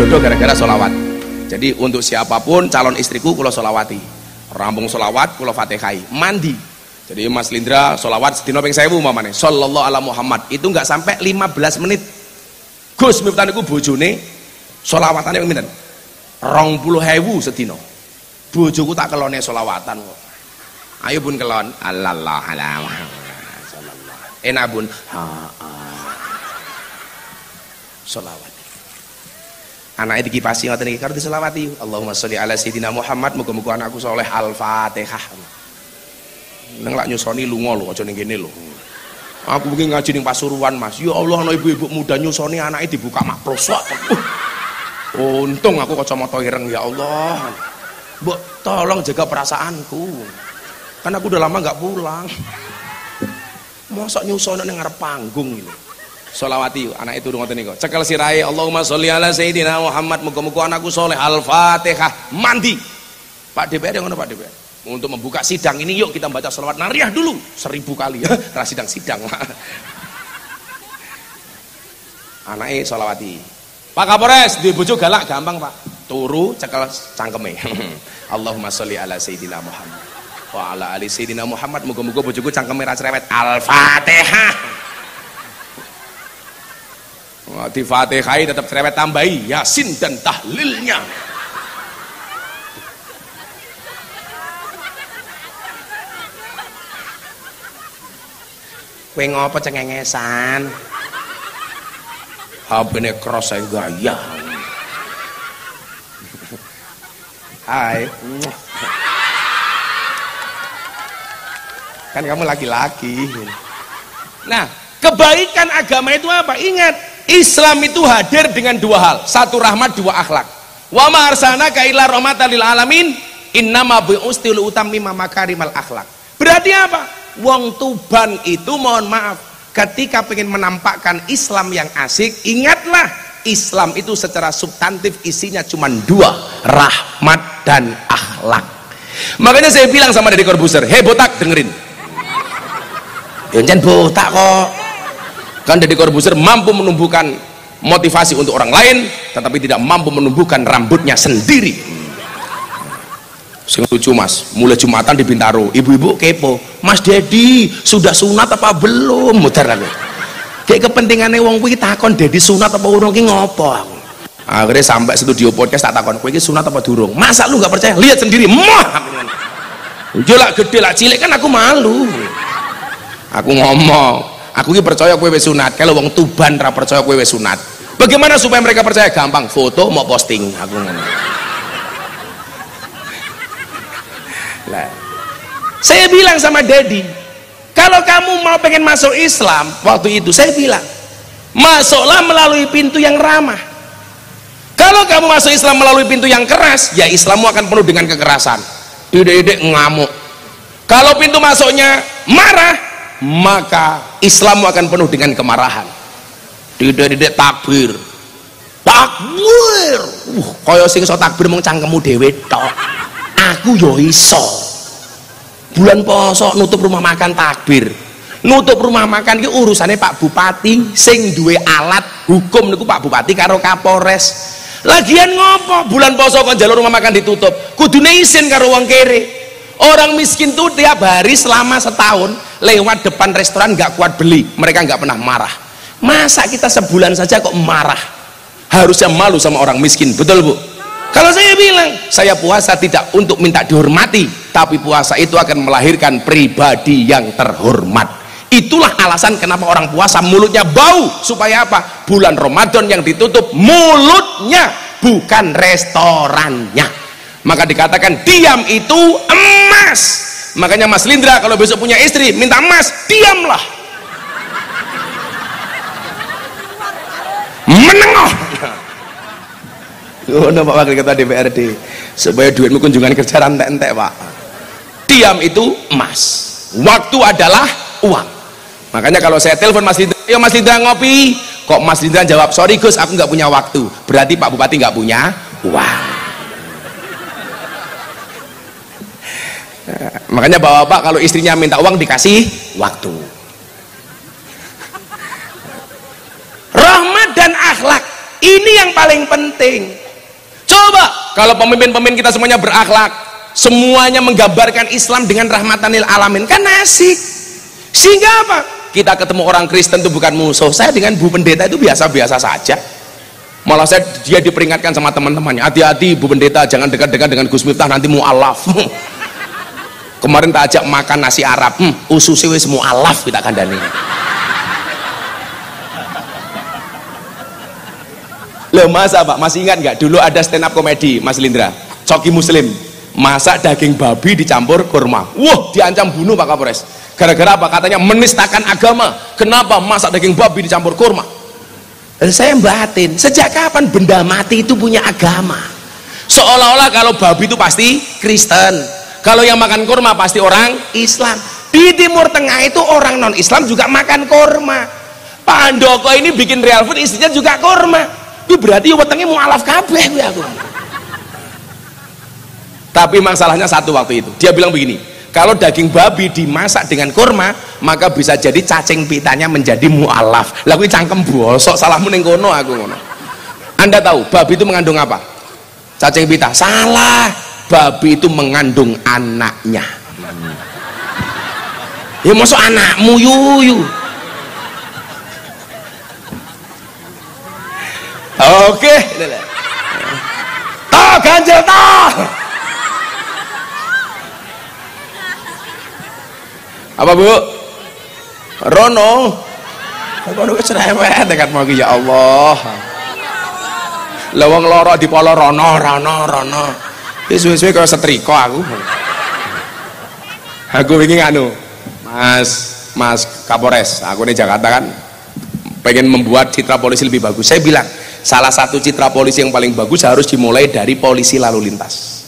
jodoh gara-gara solawat Jadi untuk siapa pun calon istriku kalau solawati Rampung solawat kalau fatihai Mandi. Jadi Mas Lindra solawat setino ping sewu mamane Sallallahu ala Muhammad. Itu nggak sampai 15 menit. Gus miftaniku bojone solawatannya yang Rong puluh hewu setino Bojoku tak kelone solawatan. Ayo pun kelon. Allah Allah enak bun ha, ha. solawat anaknya dikipasi ngoten iki. Karo diselawati. Allahumma sholli ala sayyidina Muhammad. Muga-muga anakku soleh. al-Fatihah. Neng lak nyusoni lunga lho aja ning kene lho. Aku mungkin ngaji ning Pasuruan Mas. Ya Allah ana ibu-ibu muda nyusoni anaknya dibuka makprosok uh, untung aku kacamata ireng ya Allah. Mbok tolong jaga perasaanku. Karena aku udah lama nggak pulang. Mosok nyusono ning ngarep panggung ini Solawati anak itu ngoten niku. Cekel sirahe Allahumma sholli ala sayidina Muhammad muga-muga anakku soleh Al-Fatihah mandi. Pak DPR yang ngono Pak DPR. Untuk membuka sidang ini yuk kita baca sholawat nariah dulu seribu kali ya. Ras sidang sidang. Anaknya solawati. Pak Kapolres di bojo galak gampang Pak. Turu cekel cangkeme. Allahumma sholli ala sayidina Muhammad wa ala ali sayyidina Muhammad muga-muga bojoku cangkeme ra Al-Fatihah di Fatihah tetap cerewet tambahi Yasin dan tahlilnya Kowe ngopo cengengesan? HP-ne cross saya gaya. Hai kan kamu laki-laki nah kebaikan agama itu apa ingat Islam itu hadir dengan dua hal. Satu rahmat dua akhlak. Wa ma arsalna ka illa rahmatan lil alamin innama bi'ustil utammima makarimal akhlak. Berarti apa? Wong tuban itu mohon maaf ketika ingin menampakkan Islam yang asik ingatlah Islam itu secara substantif isinya cuma dua rahmat dan akhlak. Makanya saya bilang sama dari Corbuzier hei botak dengerin. Jangan botak kok. Kan Deddy Corbuzier mampu menumbuhkan motivasi untuk orang lain, tetapi tidak mampu menumbuhkan rambutnya sendiri. Sing lucu mas, mulai Jumatan di Bintaro, ibu-ibu kepo, Mas Dedi sudah sunat apa belum? Muter aku. Kayak kepentingannya wong kuwi takon Dedi sunat apa urung ki ngopo aku. Akhirnya sampai studio podcast tak takon, kuwi sunat apa durung? Masa lu gak percaya? Lihat sendiri, mah. Jolak gede lah cilik kan aku malu aku ngomong aku ini percaya kue sunat. Kalau wong tuban ra percaya kue sunat. Bagaimana supaya mereka percaya? Gampang foto mau posting. Aku ngomong. Lah saya bilang sama Dedi kalau kamu mau pengen masuk Islam waktu itu saya bilang masuklah melalui pintu yang ramah. Kalau kamu masuk Islam melalui pintu yang keras ya Islammu akan penuh dengan kekerasan. Ide-ide ngamuk. Kalau pintu masuknya marah maka Islam akan penuh dengan kemarahan. Tidak-tidak takbir. Takbir! Uh, kaya sing so takbir mong cangkemu dewe tok. Aku yo iso. Bulan poso nutup rumah makan takbir. Nutup rumah makan ki urusannya Pak Bupati sing duwe alat hukum niku Pak Bupati karo Kapolres. Lagian ngopo bulan poso kon jalur rumah makan ditutup? Kudune izin karo wong kere orang miskin tuh tiap hari selama setahun lewat depan restoran nggak kuat beli. Mereka nggak pernah marah. Masa kita sebulan saja kok marah? Harusnya malu sama orang miskin betul bu? Kalau saya bilang saya puasa tidak untuk minta dihormati tapi puasa itu akan melahirkan pribadi yang terhormat. Itulah alasan kenapa orang puasa mulutnya bau. Supaya apa? Bulan Ramadan yang ditutup mulutnya bukan restorannya maka dikatakan diam itu emas. Makanya Mas Lindra kalau besok punya istri minta emas diamlah. Menengok Oh, Pak Wakil Ketua DPRD supaya duitmu kunjungan kerja rantai-entek Pak. Diam itu emas. Waktu adalah uang. Makanya kalau saya telepon Mas Lindra ya Mas Lindra ngopi. Kok Mas Lindra jawab sorry Gus aku nggak punya waktu. Berarti Pak Bupati nggak punya uang makanya bapak-bapak kalau istrinya minta uang dikasih waktu. Rahmat dan akhlak ini yang paling penting. Coba kalau pemimpin-pemimpin kita semuanya berakhlak semuanya menggambarkan Islam dengan rahmatanil alamin kan asik. Sehingga apa? Kita ketemu orang Kristen itu bukan musuh. Saya dengan Bu Pendeta itu biasa-biasa saja. Malah saya dia diperingatkan sama teman-temannya hati-hati Bu Pendeta jangan dekat-dekat dengan Gus Miftah nanti mu'alaf kemarin tak ajak makan nasi Arab. Hmm, ususnya wis mu'alaf kita kandani loh masa pak masih ingat nggak? Dulu ada stand up komedi Mas Lindra. Coki Muslim. Masak daging babi dicampur kurma wah diancam bunuh Pak Kapolres. Gara-gara apa? Katanya menistakan agama. Kenapa masak daging babi dicampur kurma saya batin sejak kapan benda mati itu punya agama? Seolah-olah kalau babi itu pasti Kristen kalau yang makan kurma pasti orang Islam. Di Timur Tengah itu orang non Islam juga makan kurma. Pak Andoko ini bikin real food istrinya juga kurma. Itu berarti wetenge mualaf kabeh kuwi aku. Tapi masalahnya satu waktu itu. Dia bilang begini kalau daging babi dimasak dengan kurma maka bisa jadi cacing pitanya menjadi mualaf. Lah kuwi cangkem bosok salahmu ning kono aku ngono. Anda tahu babi itu mengandung apa? Cacing pita. Salah babi itu mengandung anaknya ya masuk anakmu yuyu Oke. Toh ganjil toh. Apa Bu? Rono. Rono cerewet dekat mau ya Allah. Lawang loro di polo rono rono rono. Wis suwe-suwe kaya setrika aku. Aku wingi anu, Mas Mas Kapolres, aku di Jakarta kan pengen membuat citra polisi lebih bagus. Saya bilang, salah satu citra polisi yang paling bagus harus dimulai dari polisi lalu lintas.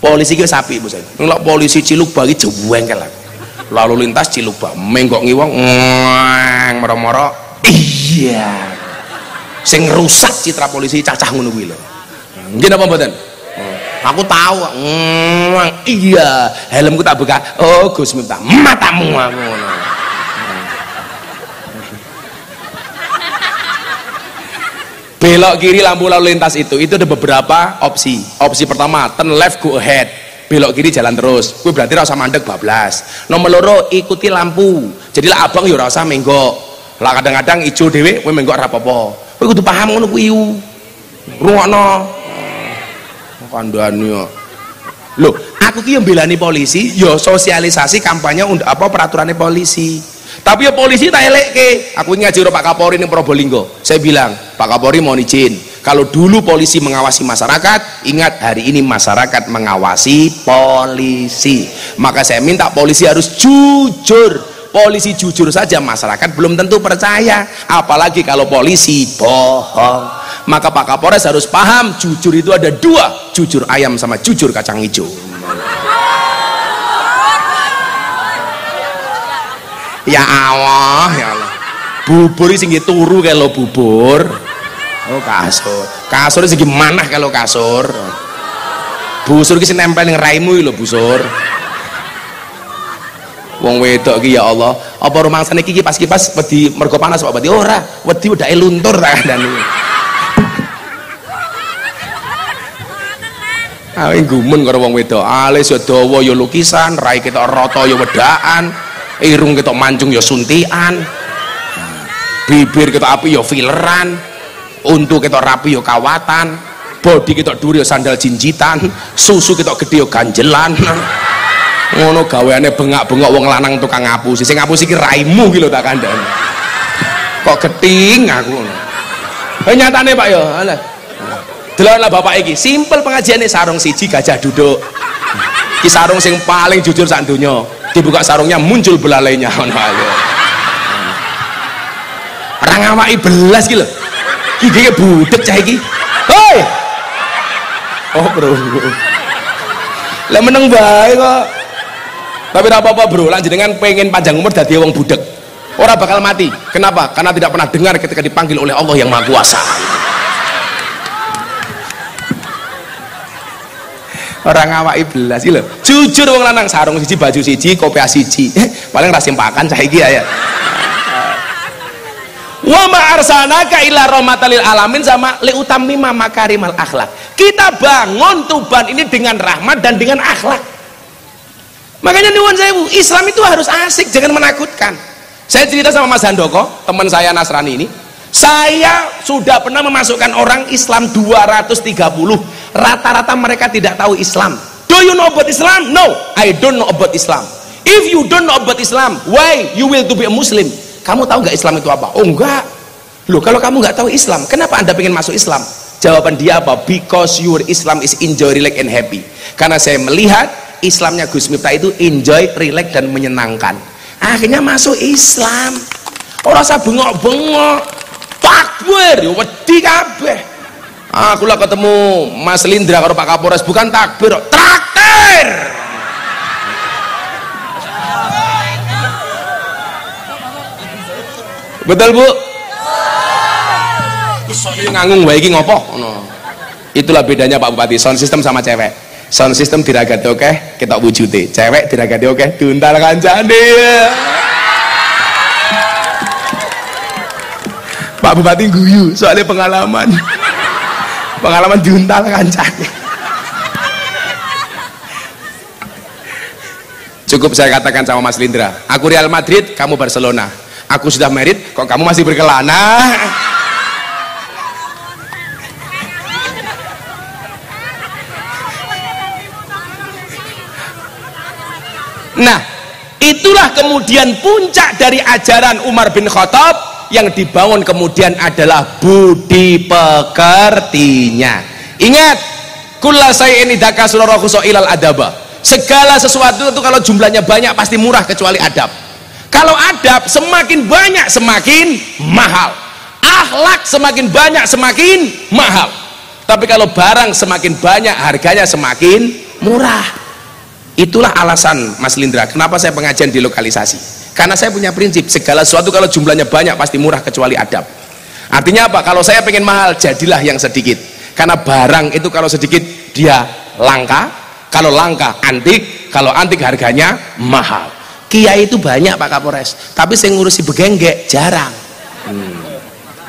Polisi ke sapi bu saya. Ngelak polisi ciluk bagi jeweng lah lalu lintas ciluk bagi menggok ngiwang ngeng moro-moro. Iya. Sing rusak citra polisi cacah ngono kuwi lho. Nggih apa mboten aku tahu ngeng iya helmku tak buka. Oh Gus minta matamu aku belok kiri lampu lalu lintas itu itu ada beberapa opsi. Opsi pertama turn left go ahead. Belok kiri jalan terus. Gue berarti rasa mandek bablas. Nomor loro ikuti lampu. Jadi lah abang ya rasa menggok. Lah kadang-kadang ijo dewe gue menggok rapopo gue kudu paham ngono kuwi rungokno kandhani lho aku ki yang belani polisi yo sosialisasi kampanye untuk apa peraturannya polisi. Tapi ya polisi tak ke aku ngaji Pak Kapolri ini Probolinggo. Saya bilang Pak Kapolri mohon izin. Kalau dulu polisi mengawasi masyarakat ingat hari ini masyarakat mengawasi polisi. Maka saya minta polisi harus jujur. Polisi jujur saja masyarakat belum tentu percaya. Apalagi kalau polisi bohong maka Pak Kapolres harus paham jujur itu ada dua. Jujur ayam sama jujur kacang hijau. Ya Allah ya Allah. Bubur sing turu kalau bubur. Oh kasur. Kasur sing mana kalau kasur. Busur ki nempel ning raimu lho busur. Wong wedok ki ya Allah. Apa rumangsane iki pas kipas wedi mergo panas apa wedi ora. Wedi udah luntur tak kandhani Awe gumun karo wong wedok, alis ya dawa ya lukisan, rai kita rata ya wedaan, irung kita mancung ya suntian bibir kita api ya fileran. Untuk kita rapi ya kawatan. Body kita duri ya sandal jinjitan susu kita gede ya ganjelan. Ngono gaweane bengak-bengok wong lanang tukang ngapusi. Sing ngapusi ki raimu ki lho tak kandhani. Kok keting aku. Ngono eh nyatane Pak ya. Alah deloklah bapak iki. Simpel pengajiane sarung siji gajah duduk. Ki sarung sing paling jujur sak dibuka sarungnya muncul belalainya. Orang ngawai belas gitu iki budek cah iki. Hoi oh bro. Lah meneng bae kok. Tapi apa-apa bro. Lanjut dengan pengen panjang umur dadi wong budek orang bakal mati. Kenapa? Karena tidak pernah dengar ketika dipanggil oleh Allah yang maha kuasa orang belas iki lho. Jujur wong lanang sarung siji baju siji kopiah siji. Eh, paling ra sempakan cah iki ya. Wa ma arsalnaka illa rahmatal alamin sama li utammima makarimal akhlak. Kita bangun Tuban ini dengan rahmat dan dengan akhlak. Makanya nuwun sewu Islam itu harus asik jangan menakutkan. Saya cerita sama Mas Handoko teman saya Nasrani ini. Saya sudah pernah memasukkan orang Islam 230 rata-rata mereka tidak tahu Islam. Do you know about Islam? no. I don't know about Islam. If you don't know about Islam why you will to be a Muslim? Kamu tahu nggak Islam itu apa? oh enggak loh kalau kamu nggak tahu Islam kenapa anda ingin masuk Islam? jawaban dia apa? because your Islam is enjoy, relax and happy. Karena saya melihat Islamnya Gus Miftah itu enjoy, relax dan menyenangkan. Akhirnya masuk Islam. Orang saya bengok-bengok. Takbir. Wedi kabeh aku lah ketemu Mas Lindra karo Pak Kapolres. Bukan takbir traktir! Betul bu? Soalnya nganggung wae iki ngopo? No. itulah bedanya Pak Bupati. Sound system sama cewek. Sound system diragati oke kita wujudi cewek diragati oke diuntal kancane Pak Bupati guyu soalnya pengalaman pengalaman diuntal kancane cukup saya katakan sama Mas Lindra. Aku Real Madrid kamu Barcelona. Aku sudah merit kok kamu masih berkelana? Nah itulah kemudian puncak dari ajaran Umar bin Khattab yang dibangun kemudian adalah budi pekertinya. Ingat kula saya ini ilal adaba. Segala sesuatu itu kalau jumlahnya banyak pasti murah kecuali adab. Kalau adab semakin banyak semakin mahal. Akhlak semakin banyak semakin mahal. Tapi kalau barang semakin banyak harganya semakin murah. Itulah alasan Mas Lindra kenapa saya pengajian di lokalisasi karena saya punya prinsip segala sesuatu kalau jumlahnya banyak pasti murah kecuali adab. Artinya apa? Kalau saya pengen mahal jadilah yang sedikit. Karena barang itu kalau sedikit dia langka. Kalau langka antik. Kalau antik harganya mahal. Kiai itu banyak Pak Kapolres. Tapi saya ngurusi begenggek jarang. Hmm.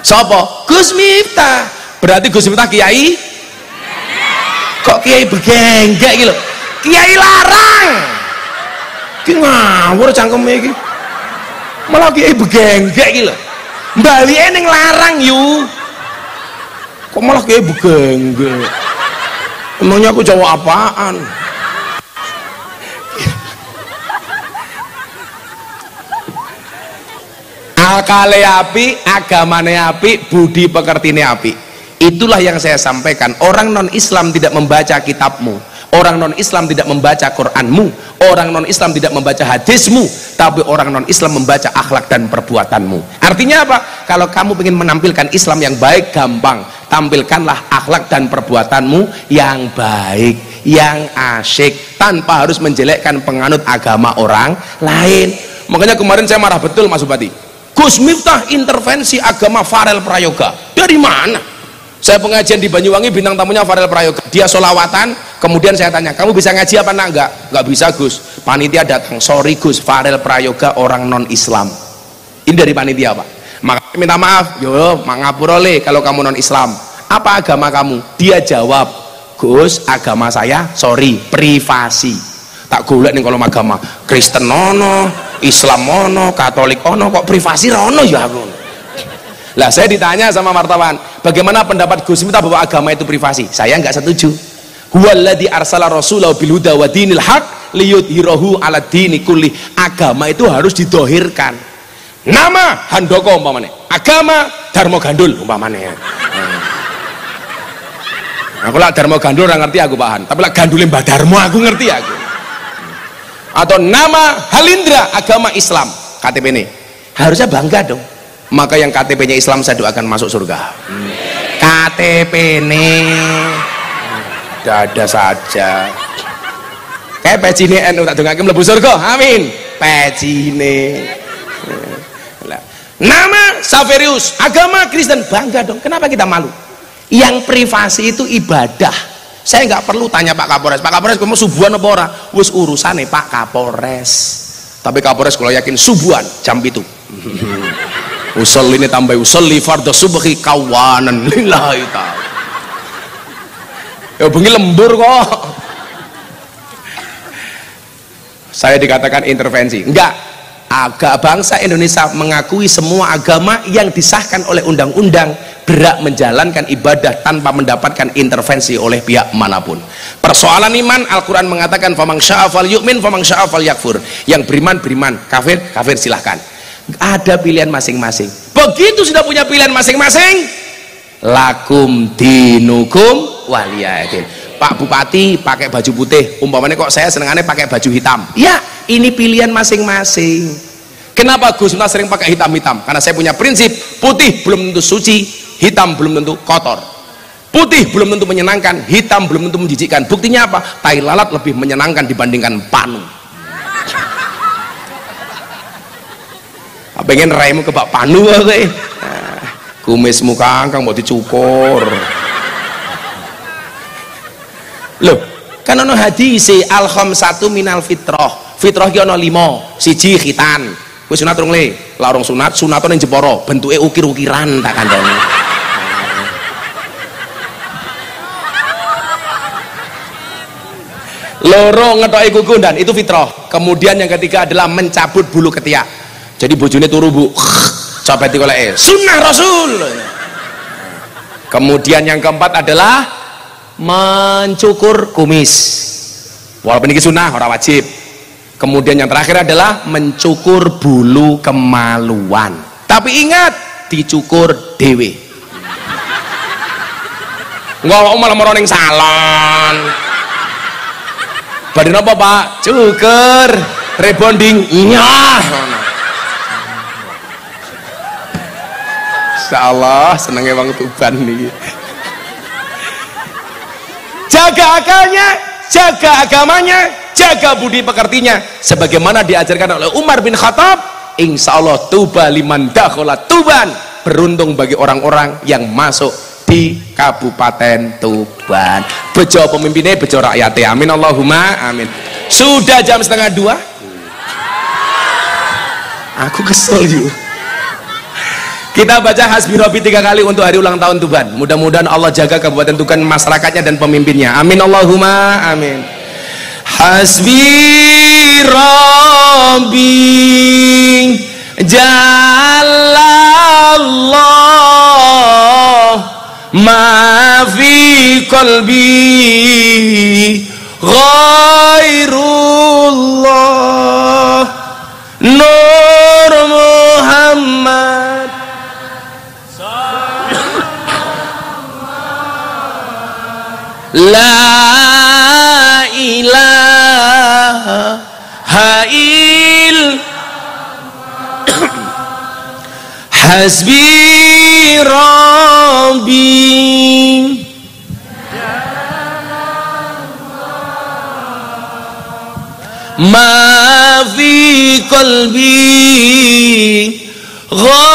sopo? Gus Miftah. Berarti Gus Miftah kiai? Kok kiai begenggek gitu kiai larang. Ki ngawur cangkeme iki malah kiai begenggek gitu Bali ning larang yu. Kok malah kiai begenggek emangnya aku jawab apaan? Akale api agamane api budi pekertine api. Itulah yang saya sampaikan. Orang non Islam tidak membaca kitabmu orang non Islam tidak membaca Quranmu. Orang non Islam tidak membaca hadismu. Tapi orang non Islam membaca akhlak dan perbuatanmu. Artinya apa? Kalau kamu ingin menampilkan Islam yang baik gampang. Tampilkanlah akhlak dan perbuatanmu yang baik yang asyik. Tanpa harus menjelekkan penganut agama orang lain. Makanya kemarin saya marah betul Mas Bupati. Gus Miftah intervensi agama Farel Prayoga. Dari mana saya pengajian di Banyuwangi bintang tamunya Farel Prayoga. Dia solawatan kemudian saya tanya kamu bisa ngaji apa nak enggak. Enggak bisa Gus. Panitia datang sorry Gus Farel Prayoga orang non Islam ini dari panitia Pak. Maka minta maaf yo mangapurole kalau kamu non Islam apa agama kamu? Dia jawab Gus agama saya sorry privasi. Tak golek nih kalau agama. Kristen ono Islam ono Katolik ono kok privasi ono ya aku lah saya ditanya sama wartawan bagaimana pendapat Gus Miftah bahwa agama itu privasi? Saya nggak setuju. Huwaladzi arsala rasulahu bil huda wa dinil haq liyudhirahu ala dini kulli. Agama itu harus didohirkan. Nama handoko umpamane. Agama Darmo Gandul umpamane. Hmm. aku lah Darmo Gandul orang ngerti aku bahan tapi lah gandulin Mbak Darmo aku ngerti aku. Atau nama Halindra agama Islam. KTP ini. Harusnya bangga dong maka yang KTP-nya Islam saya doakan masuk surga. KTP ini dada saja. Kayak peci ini NU tak dengarkan melebu surga. Amin. Peci ini nama Saverius agama Kristen bangga dong. Kenapa kita malu? Yang privasi itu ibadah. Saya nggak perlu tanya Pak Kapolres. Pak Kapolres kamu subuhan apa ora? Wis urusan Pak Kapolres. Tapi Kapolres kalau yakin subuhan jam itu usul ini tambah usolli fardhu subhi kawanan. Lillahi ta'ala. Ya bengi lembur kok. Saya dikatakan intervensi. Enggak. Agak bangsa Indonesia mengakui semua agama yang disahkan oleh undang-undang berak menjalankan ibadah tanpa mendapatkan intervensi oleh pihak mana pun. Persoalan iman Al-Quran mengatakan famang sya'afal yu'min famang sya'afal yakfur. Yang beriman beriman. Kafir kafir silahkan ada pilihan masing-masing. Begitu sudah punya pilihan masing-masing lakum dinukum waliyadin. Pak Bupati pakai baju putih umpamanya kok saya senengannya pakai baju hitam. Ya ini pilihan masing-masing. Kenapa Gus Miftah sering pakai hitam-hitam? Karena saya punya prinsip putih belum tentu suci hitam belum tentu kotor. Putih belum tentu menyenangkan hitam belum tentu menjijikkan. Buktinya apa? Tai lalat lebih menyenangkan dibandingkan panu pengen raimu ke bak panu nah, kumis muka kang mau dicukur. Loh kan ono hadis al satu minal fitrah. Fitrah ki ono limo siji khitan. Wis sunat rung le. La sunat sunat ning jepara. Bentuke ukir-ukiran tak kandhani. Loro ngetoki kuku dan itu fitrah. Kemudian yang ketiga adalah mencabut bulu ketiak jadi bojone turu bu. Copet golek sunnah rasul. Kemudian yang keempat adalah mencukur kumis. Walaupun ini sunnah orang wajib. Kemudian yang terakhir adalah mencukur bulu kemaluan. Tapi ingat dicukur dewe mau malah meroning salon. Badin apa pak? Cukur rebonding. Iya Insya Allah senengnya bang Tuban nih jaga akalnya jaga agamanya jaga budi pekertinya. Sebagaimana diajarkan oleh Umar bin Khattab insya Allah tuba liman dakhola tuban. Beruntung bagi orang-orang yang masuk di Kabupaten Tuban. Bejo pemimpinnya bejo rakyatnya. Amin Allahumma amin. Sudah jam setengah dua? Aku kesel yuk kita baca hasbi Rabbi tiga kali untuk hari ulang tahun Tuban. Mudah-mudahan Allah jaga Kabupaten Tuban masyarakatnya dan pemimpinnya. Amin Allahumma amin. Hasbi Rabbi Jalallah ma fi qalbi ghairullah Hasbi Rabbi Ma fi qalbi Ghairullah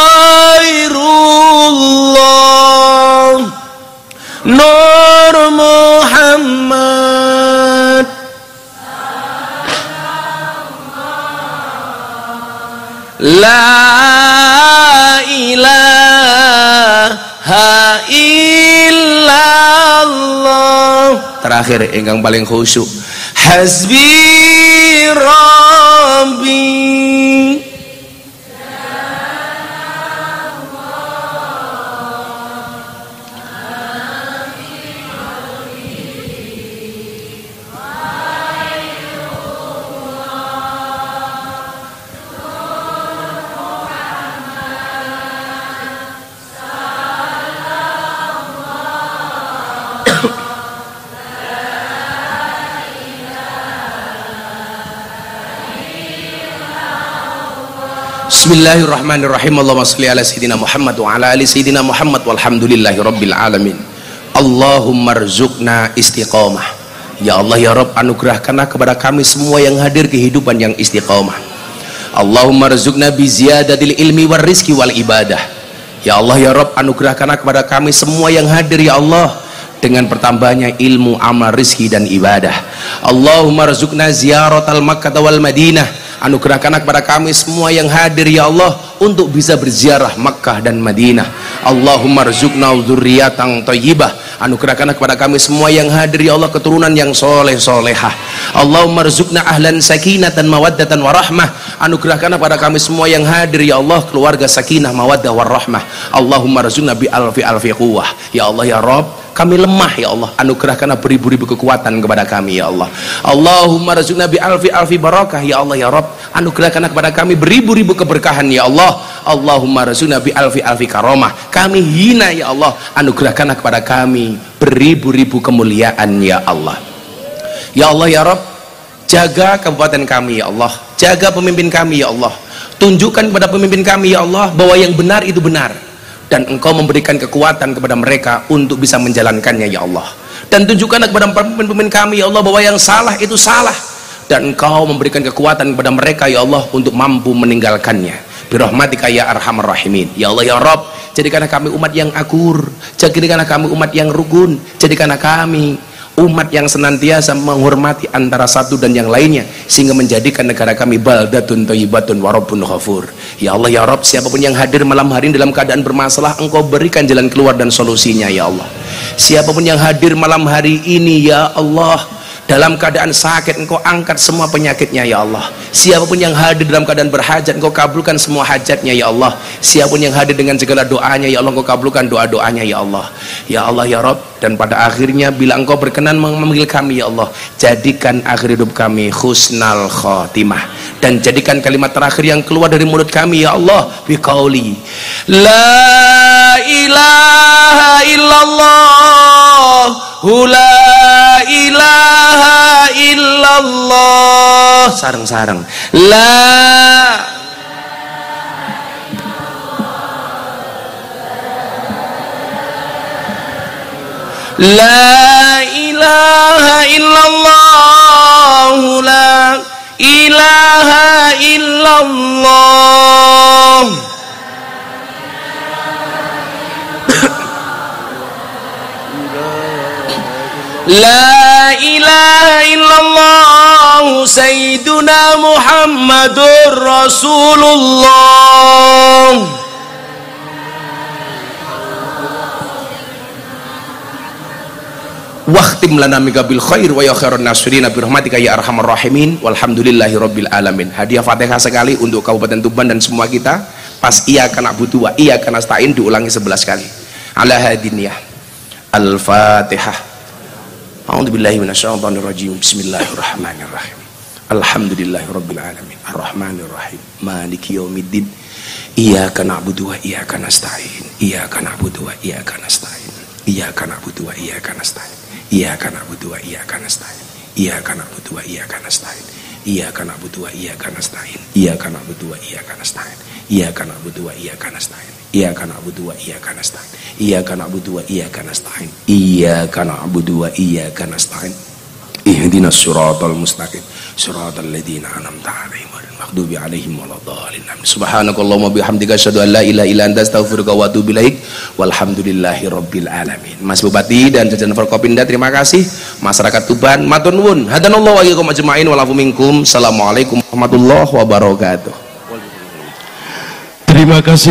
Terakhir ingkang paling khusyuk. Hasbi Rabbi Bismillahirrahmanirrahim. Allahumma salli ala Sayyidina Muhammad wa ala ali Sayyidina Muhammad. Walhamdulillahi rabbil alamin. Allahumma rizukna istiqamah. Ya Allah ya Rabb anugerahkanlah kepada kami semua yang hadir kehidupan yang istiqamah. Allahumma rizukna bi ziyadatil ilmi war rizki wal ibadah. Ya Allah ya Rabb anugerahkanlah kepada kami semua yang hadir ya Allah dengan bertambahnya ilmu amal rizki dan ibadah. Allahumma rizukna ziyaratal makkah wal madinah anugerahkanlah kepada kami semua yang hadir ya Allah untuk bisa berziarah Makkah dan Madinah. Allahumma rizukna dzurriyyatan thayyibah anugerahkanlah kepada kami semua yang hadir ya Allah keturunan yang soleh solehah Allahumma rizukna ahlan sakinatan mawaddatan warahmah anugerahkanlah kepada kami semua yang hadir ya Allah keluarga sakinah mawaddah warahmah Allahumma rizukna bi alfi alfi quwwah. Ya Allah ya Rabb kami lemah ya Allah. Anugerahkanlah beribu-ribu kekuatan kepada kami ya Allah. Allahumma razukna bi alfi alfi barakah ya Allah ya Rabb anugerahkanlah kepada kami beribu-ribu keberkahan ya Allah Allahumma razukna bi alfi alfi karomah. Kami hina ya Allah. Anugerahkanlah kepada kami beribu-ribu kemuliaan ya Allah. Ya Allah ya Rabb jaga kabupaten kami ya Allah. Jaga pemimpin kami ya Allah. Tunjukkan kepada pemimpin kami ya Allah bahwa yang benar itu benar. Dan engkau memberikan kekuatan kepada mereka untuk bisa menjalankannya ya Allah. Dan tunjukkanlah kepada pemimpin-pemimpin kami ya Allah bahwa yang salah itu salah. Dan engkau memberikan kekuatan kepada mereka ya Allah untuk mampu meninggalkannya birahmatika ya arhamar rahimin. Ya Allah ya Rabb jadikanlah kami umat yang akur jadikanlah kami umat yang rukun jadikanlah kami umat yang senantiasa menghormati antara satu dan yang lainnya sehingga menjadikan negara kami baldatun thayyibatun warabun ghafur. Ya Allah ya Rabb siapa pun yang hadir malam hari ini dalam keadaan bermasalah engkau berikan jalan keluar dan solusinya ya Allah. Siapa pun yang hadir malam hari ini ya Allah dalam keadaan sakit engkau angkat semua penyakitnya ya Allah. Siapa pun yang hadir dalam keadaan berhajat engkau kabulkan semua hajatnya ya Allah. Siapa pun yang hadir dengan segala doanya ya Allah engkau kabulkan doa-doanya ya Allah. Ya Allah ya Rob dan pada akhirnya bila engkau berkenan memanggil kami ya Allah jadikan akhir hidup kami khusnal khotimah dan jadikan kalimat terakhir yang keluar dari mulut kami ya Allah biqauli la ilaha illallah la ilaha illallah. Sarang-sarang. La لا إله إلا الله لا إله إلا الله. لا إله إلا الله سيدنا محمد رسول الله. Wahtim lana mika bil khair wa ya khairan nasirina bi rahmatika ya arhamar rahimin walhamdulillahi rabbil alamin. Hadiah Fatihah sekali untuk Kabupaten Tuban dan semua kita. Pas iya kana butuh wa iya kana stain diulangi 11 kali. Ala hadiniyah. Al-Fatihah. A'udzu billahi minasyaitonir rajim. Bismillahirrahmanirrahim. Alhamdulillahirabbil alamin. Arrahmanir rahim. Maliki yaumiddin. Iyyaka na'budu wa iyyaka nasta'in. Iyyaka na'budu wa iyyaka nasta'in. Iyyaka na'budu wa iyyaka nasta'in. Iyyaka na'budu wa iyyaka nasta'in. Iyyaka na'budu wa iyyaka nasta'in. Iyyaka na'budu wa iyyaka nasta'in. Iyyaka na'budu wa iyyaka nasta'in. Iyyaka na'budu wa iyyaka nasta'in. Iyyaka na'budu wa iyyaka nasta'in. Iyyaka na'budu wa iyyaka nasta'in. Iyyaka na'budu wa iyyaka nasta'in. Ihdinas siratal mustaqim. صراط الذين أنعمت عليهم غير المغضوب عليهم ولا الضالين سبحانك اللهم وبحمدك أشهد أن لا إله إلا أنت أستغفرك وأتوب إليك. walhamdulillahi rabbil alamin Mas Bupati dan jajaran Forkopinda terima kasih. Masyarakat Tuban matur nuwun. Hadanallahu wa iyyakum ajmain wa lafu minkum. Assalamualaikum warahmatullahi wabarakatuh. Terima kasih.